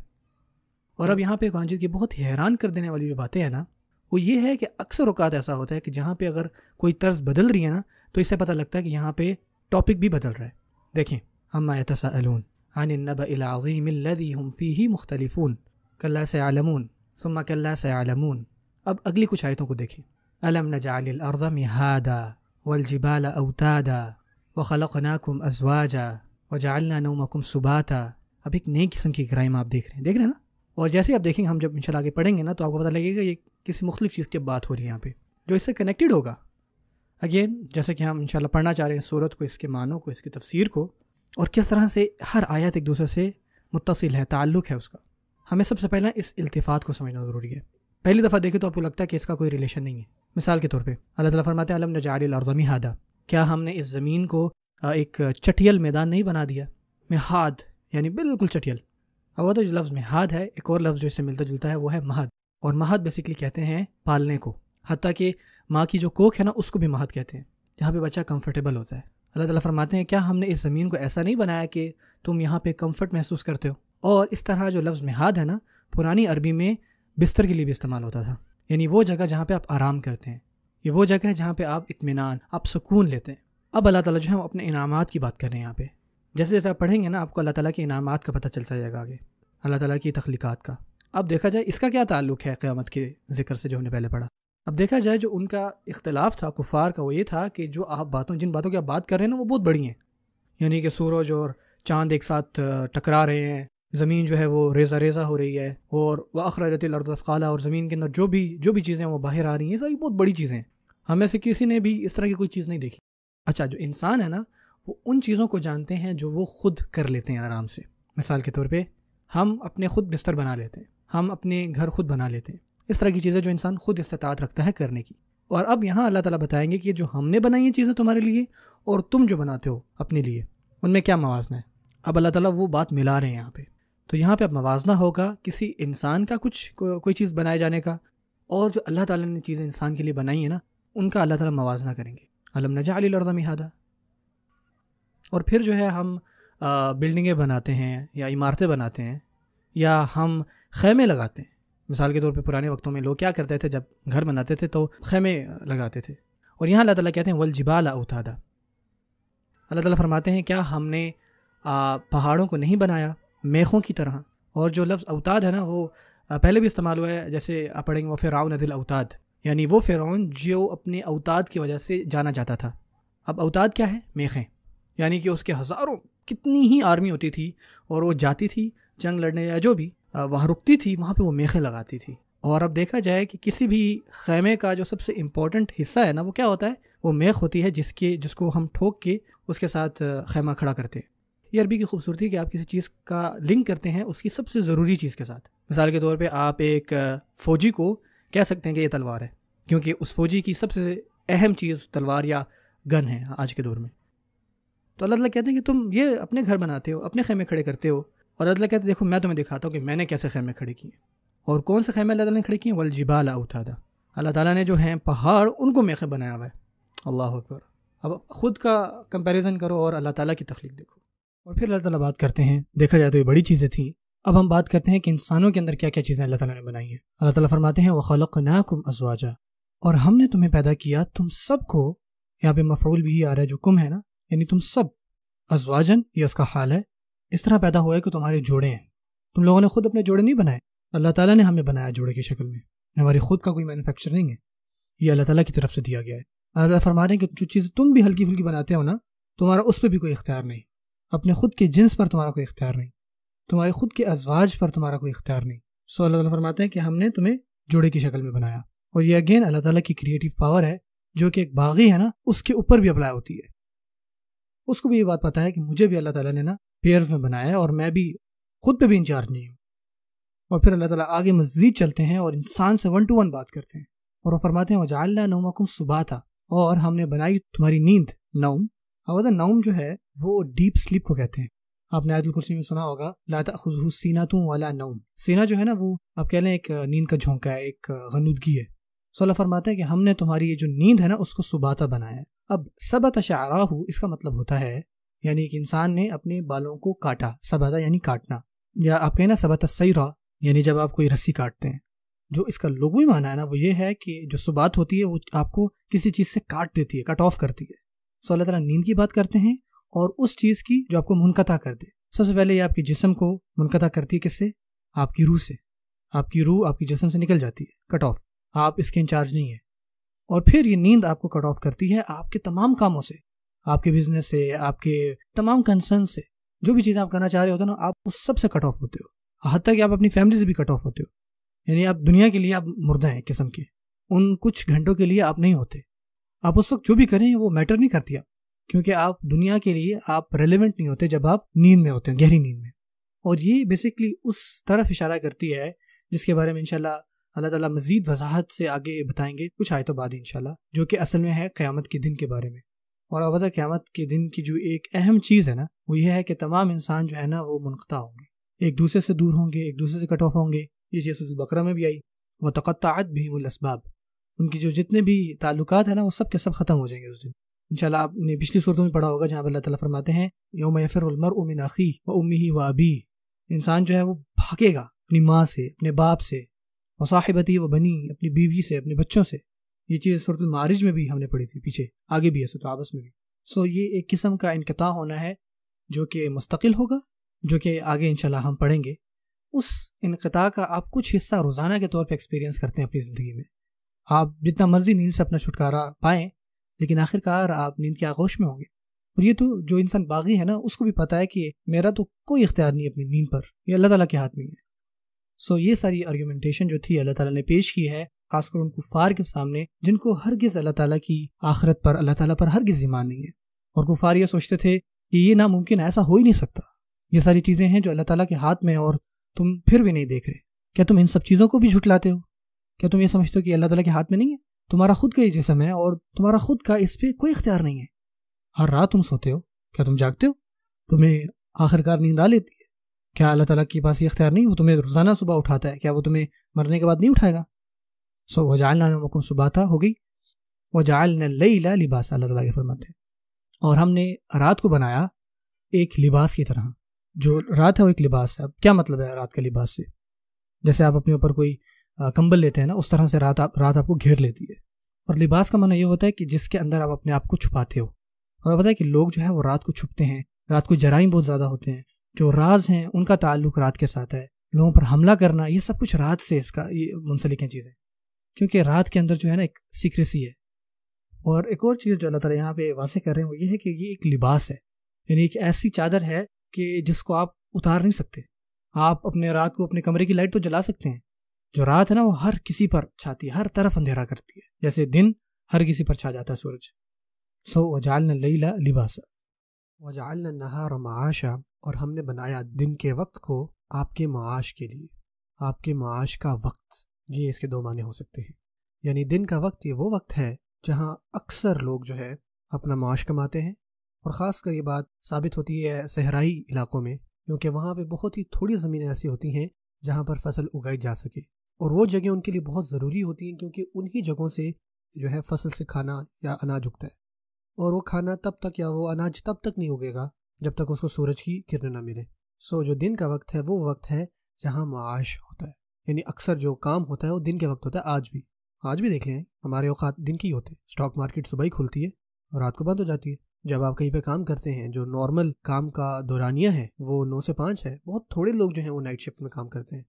اور اب یہاں پہ جی کی بہت حیران کر دینے والی جو باتیں ہیں نا، وہ یہ ہے کہ اکثر اوقات ایسا ہوتا ہے کہ جہاں پہ اگر کوئی طرز بدل رہی ہے نا، تو اس سے پتہ لگتا ہے کہ یہاں پہ ٹاپک بھی بدل رہا ہے۔ دیکھیں عما يتساءلون عن النبأ العظيم الذي هم فيه مختلفون. کلّہ سے عالمون ثم کلّہ سے عالمون اب اگلی کچھ آیتوں کو دیکھیں. الم نجعل الارض مهادا والجبال اوتادا وخلقناكم ازواجا وجعلنا نومكم سباتا. اب ایک نئی قسم کی کرائم آپ دیکھ رہے ہیں. دیکھ رہے ہیں نا؟ اور جیسے آپ دیکھیں گے ہم جب انشاءاللہ آگے پڑھیں گے نا تو آپ کو پتہ لگے گا یہ کسی مختلف چیز کی بات ہو رہی ہے یہاں پہ، جو اس سے کنیکٹڈ ہوگا. اگین جیسے کہ ہم انشاءاللہ پڑھنا چاہ رہے ہیں صورت کو، اس کے معنوں کو، اس کی تفسیر کو اور کس طرح سے ہر آیت ایک دوسرے سے متصل ہے، تعلق ہے اس کا۔ ہمیں سب سے پہلے اس التفاط کو سمجھنا ضروری ہے۔ پہلی دفعہ دیکھیں تو آپ کو لگتا ہے کہ اس کا کوئی ریلیشن نہیں ہے۔ مثال کے طور پہ اللہ تعالیٰ فرماتے ہیں، علم نجعل الارض ہادہ کیا ہم نے اس زمین کو ایک چٹیل میدان نہیں بنا دیا؟ مہاد یعنی بالکل چٹیل۔ اب تو جو لفظ مہاد ہے، ایک اور لفظ جو اس سے ملتا جلتا ہے وہ ہے مہد اور مہد بیسکلی کہتے ہیں پالنے کو، حتیٰ کہ ماں کی جو کوک ہے نا، اس کو بھی مہد کہتے ہیں، جہاں پہ بچہ کمفرٹیبل ہوتا ہے۔ اللہ تعالیٰ فرماتے ہیں، کیا ہم نے اس زمین کو ایسا نہیں بنایا کہ تم یہاں پہ کمفرٹ محسوس کرتے ہو؟ اور اس طرح جو لفظ مہاد ہے نا، پرانی عربی میں بستر کے لیے بھی استعمال ہوتا تھا۔ یعنی وہ جگہ جہاں پہ آپ آرام کرتے ہیں، یہ وہ جگہ ہے جہاں پہ آپ اطمینان، آپ سکون لیتے ہیں۔ اب اللہ تعالیٰ جو ہے اپنے انعامات کی بات کر رہے ہیں یہاں پہ۔ جیسے جیسے آپ پڑھیں گے نا، آپ کو اللہ تعالیٰ کے انعامات کا پتہ چلتا جائے گا آگے۔ اللہ تعالیٰ کی تخلیقات کا۔ اب دیکھا جائے، اس کا کیا تعلق ہے قیامت کے ذکر سے جو ہم نے پہلے پڑھا؟ اب دیکھا جائے جو ان کا اختلاف تھا، کفار کا وہ یہ تھا کہ جو آپ باتوں، جن باتوں کی آپ بات کر رہے ہیں نا، وہ بہت بڑی ہیں۔ یعنی کہ سورج اور چاند ایک ساتھ ٹکرا رہے ہیں۔ زمین جو ہے وہ ریزہ ریزہ ہو رہی ہے۔ اور وہ اخراجت الردسخالہ اور زمین کے اندر جو بھی جو بھی چیزیں وہ باہر آ رہی ہیں، یہ ساری بہت بڑی چیزیں ہیں۔ ہمیں سے کسی نے بھی اس طرح کی کوئی چیز نہیں دیکھی۔ اچھا جو انسان ہے نا، وہ ان چیزوں کو جانتے ہیں جو وہ خود کر لیتے ہیں آرام سے۔ مثال کے طور پہ، ہم اپنے خود بستر بنا لیتے ہیں۔ ہم اپنے گھر خود بنا لیتے ہیں۔ اس طرح کی چیزیں جو انسان خود استطاعت رکھتا ہے کرنے کی۔ اور اب یہاں اللہ تعالیٰ بتائیں گے کہ جو ہم نے بنائی ہیں چیزیں تمہارے لیے اور تم جو بناتے ہو اپنے لیے، ان میں کیا موازنہ ہے؟ اب اللہ تعالیٰ وہ بات ملا رہے ہیں یہاں پہ۔ تو یہاں پہ اب موازنہ ہوگا کسی انسان کا کچھ کوئی چیز بنائے جانے کا۔ اور جو اللہ تعالیٰ نے چیزیں انسان کے لیے بنائی ہیں نا، ان کا اللہ تعالیٰ موازنہ کریں گے۔ علم نجا علی لرزہ مہادہ اور پھر جو ہے ہم بلڈنگیں بناتے ہیں یا عمارتیں بناتے ہیں یا ہم خیمے لگاتے ہیں۔ مثال کے طور پہ پرانے وقتوں میں لوگ کیا کرتے تھے؟ جب گھر بناتے تھے تو خیمے لگاتے تھے۔ اور یہاں اللہ تعالیٰ کہتے ہیں ولجبال اوتادا اللہ تعالیٰ فرماتے ہیں، کیا ہم نے پہاڑوں کو نہیں بنایا؟ میخوں کی طرح۔ اور جو لفظ اوتاد ہے نا، وہ پہلے بھی استعمال ہوا ہے، جیسے آپ پڑھیں گے وہ فرعون عدل اوتاد یعنی وہ فرعون جو اپنے اوتاد کی وجہ سے جانا جاتا تھا۔ اب اوتاد کیا ہے میخیں۔ یعنی کہ اس کے ہزاروں کتنی ہی آرمی ہوتی تھی اور وہ جاتی تھی جنگ لڑنے یا جو بھی۔ وہاں رکتی تھی، وہاں پہ وہ میخیں لگاتی تھی۔ اور اب دیکھا جائے کہ کسی بھی خیمے کا جو سب سے امپورٹنٹ حصہ ہے نا، وہ کیا ہوتا ہے؟ وہ میخ ہوتی ہے جس کے، جس کو ہم ٹھوک کے اس کے ساتھ خیمہ کھڑا کرتے ہیں۔ یہ عربی کی خوبصورتی کہ آپ کسی چیز کا لنک کرتے ہیں اس کی سب سے ضروری چیز کے ساتھ۔ مثال کے طور پہ آپ ایک فوجی کو کہہ سکتے ہیں کہ یہ تلوار ہے، کیونکہ اس فوجی کی سب سے اہم چیز تلوار یا گن ہے آج کے دور میں۔ تو اللہ تعالیٰ کہتے ہیں کہ تم یہ اپنے گھر بناتے ہو، اپنے خیمے کھڑے کرتے ہو اور اللہ کہتے ہیں دیکھو، میں تمہیں دکھاتا ہوں کہ میں نے کیسے خیمے کھڑے کیے۔ اور کون سے خیمے اللہ تعالیٰ نے کھڑے کیے؟ ولجبال اوتادا۔ اللہ تعالیٰ نے جو ہیں، پہاڑ، ان کو میخے بنایا ہوا ہے۔ اللہ اکبر۔ اب خود کا کمپیریزن کرو اور اللہ تعالیٰ کی تخلیق دیکھو۔ اور پھر اللہ تعالیٰ بات کرتے ہیں۔ دیکھا جائے تو یہ بڑی چیزیں تھیں۔ اب ہم بات کرتے ہیں کہ انسانوں کے اندر کیا کیا چیزیں اللہ تعالیٰ نے بنائی ہیں۔ اللہ تعالیٰ فرماتے ہیں وہ خلق نا کم ازواجا اور ہم نے تمہیں پیدا کیا، تم سب کو یہاں پہ مفعول بھی آ رہا ہے جو کم ہے نا یعنی تم سب۔ ازواجن یہ اس کا حال ہے۔ اس طرح پیدا ہوا ہے کہ تمہارے جوڑے ہیں۔ تم لوگوں نے خود اپنے جوڑے نہیں بنائے۔ اللہ تعالیٰ نے ہمیں بنایا جوڑے کی شکل میں۔ یعنی ہماری خود کا کوئی مینوفیکچرنگ ہے۔ یہ اللہ تعالیٰ کی طرف سے دیا گیا ہے۔ اللہ تعالیٰ فرما رہے ہیں کہ جو چیزیں تم بھی ہلکی پھلکی بناتے ہو نا، تمہارا اس پہ بھی کوئی اختیار نہیں۔ اپنے خود کے جنس پر تمہارا کوئی اختیار نہیں۔ تمہارے خود کے ازواج پر تمہارا کوئی اختیار نہیں۔ سو اللہ تعالیٰ فرماتے ہیں کہ ہم نے تمہیں جوڑے کی شکل میں بنایا۔ اور یہ اگین اللہ تعالیٰ کی کریٹو پاور ہے، جو کہ ایک باغی ہے نا، اس کے اوپر بھی اپلائی ہوتی ہے۔ اس کو بھی یہ بات پتا ہے کہ مجھے بھی اللہ تعالیٰ نے نا پیئرز میں بنایا ہے اور میں بھی خود پہ بھی انچارج نہیں ہوں۔ اور پھر اللہ تعالیٰ آگے مزید چلتے ہیں اور انسان سے ون ٹو ون بات کرتے ہیں اور وہ فرماتے ہیں وہ جاللہ نوم کم صبح تھا اور ہم نے بنائی تمہاری نیند، نوم۔ اور نوم جو ہے وہ ڈیپ سلیپ کو کہتے ہیں۔ آپ نے عادل الکرسی میں سنا ہوگا لاتا خود سینا توں والا نوم۔ سینا جو ہے نا وہ، آپ کہہ لیں ایک نیند کا جھونکا ہے، ایک غنودگی ہے۔ سو اللہ فرماتے ہیں کہ ہم نے تمہاری یہ جو نیند ہے نا، اس کو صباتا بنایا ہے۔ اب سب تشعرا اس کا مطلب ہوتا ہے یعنی کہ انسان نے اپنے بالوں کو کاٹا سباتا یعنی کاٹنا۔ یا آپ کہیں نا سبات سیرا یعنی جب آپ کوئی رسی کاٹتے ہیں۔ جو اس کا لغوی معنی ہے نا، وہ یہ ہے کہ جو صبات ہوتی ہے، وہ آپ کو کسی چیز سے کاٹ دیتی ہے، کٹ آف کرتی ہے۔ سو اللہ تعالیٰ نیند کی بات کرتے ہیں اور اس چیز کی جو آپ کو منقطع کر دے۔ سب سے پہلے یہ آپ کے جسم کو منقطع کرتی ہے کس سے؟ آپ کی روح سے۔ آپ کی روح آپ کی جسم سے نکل جاتی ہے، کٹ آف۔ آپ اس کے انچارج نہیں ہیں۔ اور پھر یہ نیند آپ کو کٹ آف کرتی ہے آپ کے تمام کاموں سے۔ آپ کے بزنس سے، آپ کے تمام کنسرن سے، جو بھی چیزیں آپ کرنا چاہ رہے ہوتے ہیں نا، آپ اس سب سے کٹ آف ہوتے ہو۔ حتیٰ کہ آپ اپنی فیملی سے بھی کٹ آف ہوتے ہو۔ یعنی آپ دنیا کے لیے آپ مردہ ہیں قسم کے۔ ان کچھ گھنٹوں کے لیے آپ نہیں ہوتے۔ آپ اس وقت جو بھی کریں وہ میٹر نہیں کرتی آپ۔ کیونکہ آپ دنیا کے لیے آپ ریلیونٹ نہیں ہوتے جب آپ نیند میں ہوتے ہیں، گہری نیند میں۔ اور یہ بیسکلی اس طرف اشارہ کرتی ہے جس کے بارے میں انشاءاللہ اللہ تعالیٰ مزید وضاحت سے آگے بتائیں گے کچھ آئے تو بعد انشاءاللہ، جو کہ اصل میں ہے قیامت کے دن کے بارے میں۔ اور البتہ قیامت کے دن کی جو ایک اہم چیز ہے نا، وہ یہ ہے کہ تمام انسان جو ہے نا، وہ منقطع ہوں گے۔ ایک دوسرے سے دور ہوں گے، ایک دوسرے سے کٹ آف ہوں گے۔ یہ چیز البقرہ میں بھی آئی۔ وہ تقطعات بھی الاسباب ان کی جو جتنے بھی تعلقات ہیں نا، وہ سب کے سب ختم ہو جائیں گے اس دن۔ انشاءاللہ آپ نے پچھلی صورتوں میں پڑھا ہوگا، جہاں پر اللہ تعالیٰ فرماتے ہیں یوم یفر المر امن عقی و امی ہی و ابی انسان جو ہے، وہ بھاگے گا اپنی ماں سے، اپنے باپ سے و صاحبتی و بنی، اپنی بیوی سے، اپنے بچوں سے۔ یہ چیز صورت المعارج میں بھی ہم نے پڑھی تھی، پیچھے، آگے بھی ہے، صورت آبس میں بھی۔ سو یہ ایک قسم کا انقطاع ہونا ہے جو کہ مستقل ہوگا، جو کہ آگے انشاءاللہ ہم پڑھیں گے۔ اس انقطاع کا آپ کچھ حصہ روزانہ کے طور پہ ایکسپیرینس کرتے ہیں اپنی زندگی میں۔ آپ جتنا مرضی نیند سے اپنا چھٹکارا پائیں، لیکن آخر کار آپ نیند کے آغوش میں ہوں گے۔ اور یہ تو جو انسان باغی ہے نا، اس کو بھی پتہ ہے کہ میرا تو کوئی اختیار نہیں اپنی نیند پر۔ یہ اللہ تعالیٰ کے ہاتھ میں ہے۔ سو یہ ساری آرگیومنٹیشن جو تھی، اللہ تعالیٰ نے پیش کی ہے۔ خاص کر ان کفار کے سامنے، جن کو ہرگز اللہ تعالیٰ کی آخرت پر، اللہ تعالیٰ پر ہرگز ایمان نہیں ہے۔ اور کفار یہ سوچتے تھے کہ یہ ناممکن ایسا ہو ہی نہیں سکتا۔ یہ ساری چیزیں ہیں جو اللہ تعالیٰ کے ہاتھ میں اور تم پھر بھی نہیں دیکھ رہے۔ کیا تم ان سب چیزوں کو بھی جھٹلاتے ہو؟ کیا تم یہ سمجھتے ہو کہ اللہ تعالیٰ کے ہاتھ میں نہیں ہے؟ تمہارا خود کا یہ جسم ہے اور تمہارا خود کا اس پہ کوئی اختیار نہیں ہے۔ ہر رات تم سوتے ہو، کیا تم جاگتے ہو؟ تمہیں آخر کار نیند آ لیتی ہے۔ کیا اللہ تعالیٰ کے پاس یہ اختیار نہیں؟ وہ تمہیں روزانہ صبح اٹھاتا ہے، کیا وہ تمہیں مرنے کے بعد نہیں اٹھائے گا؟ سو وہ جالنا صبح تھا ہو گئی جال لا لباس اللہ تعالیٰ کے فرماتے اور ہم نے رات کو بنایا ایک لباس کی طرح۔ جو رات ہے وہ ایک لباس ہے۔ اب کیا مطلب ہے رات کا لباس سے؟ جیسے آپ اپنے اوپر کوئی کمبل لیتے ہیں نا، اس طرح سے رات آپ رات آپ کو گھیر لیتی ہے۔ اور لباس کا معنی یہ ہوتا ہے کہ جس کے اندر آپ اپنے آپ کو چھپاتے ہو۔ اور پتہ ہے کہ لوگ جو ہے وہ رات کو چھپتے ہیں۔ رات کو جرائم بہت زیادہ ہوتے ہیں۔ جو راز ہیں، ان کا تعلق رات کے ساتھ ہے۔ لوگوں پر حملہ کرنا، یہ سب کچھ رات سے اس کا، یہ منسلک ہیں چیزیں۔ کیونکہ رات کے اندر جو ہے نا ایک سیکریسی ہے۔ اور ایک اور چیز جو اللہ تعالیٰ یہاں پہ واضح کر رہے ہیں وہ یہ ہے کہ یہ ایک لباس ہے۔ یعنی ایک ایسی چادر ہے کہ جس کو آپ اتار نہیں سکتے۔ آپ اپنے رات کو اپنے کمرے کی لائٹ تو جلا سکتے ہیں۔ جو رات ہے نا وہ ہر کسی پر چھاتی ہے ہر طرف اندھیرا کرتی ہے۔ جیسے دن ہر کسی پر چھا جاتا ہے سورج۔ سو وجالنا لیلا لباسا۔ وجالنا نہار و معاشا۔ اور ہم نے بنایا دن کے وقت کو آپ کے معاش کے لیے۔ آپ کے معاش کا وقت۔ یہ اس کے دو معنی ہو سکتے ہیں۔ یعنی دن کا وقت یہ وہ وقت ہے جہاں اکثر لوگ جو ہے اپنا معاش کماتے ہیں اور خاص کر یہ بات ثابت ہوتی ہے صحرائی علاقوں میں، کیونکہ وہاں پہ بہت ہی تھوڑی زمینیں ایسی ہوتی ہیں جہاں پر فصل اگائی جا سکے۔ اور وہ جگہیں ان کے لیے بہت ضروری ہوتی ہیں کیونکہ انہی جگہوں سے جو ہے فصل سے کھانا یا اناج اگتا ہے۔ اور وہ کھانا تب تک یا وہ اناج تب تک نہیں اگے گا جب تک اس کو سورج کی کرن نہ ملے۔ سو جو دن کا وقت ہے وہ وقت ہے جہاں معاش ہوتا ہے۔ یعنی اکثر جو کام ہوتا ہے وہ دن کے وقت ہوتا ہے، آج بھی۔ آج بھی دیکھ لیں، ہمارے اوقات دن کی ہوتے ہیں۔ اسٹاک مارکیٹ صبح ہی کھلتی ہے اور رات کو بند ہو جاتی ہے۔ جب آپ کہیں پہ کام کرتے ہیں، جو نارمل کام کا دورانیہ ہے، وہ نو سے پانچ ہے، بہت تھوڑے لوگ جو ہیں وہ نائٹ شفٹ میں کام کرتے ہیں۔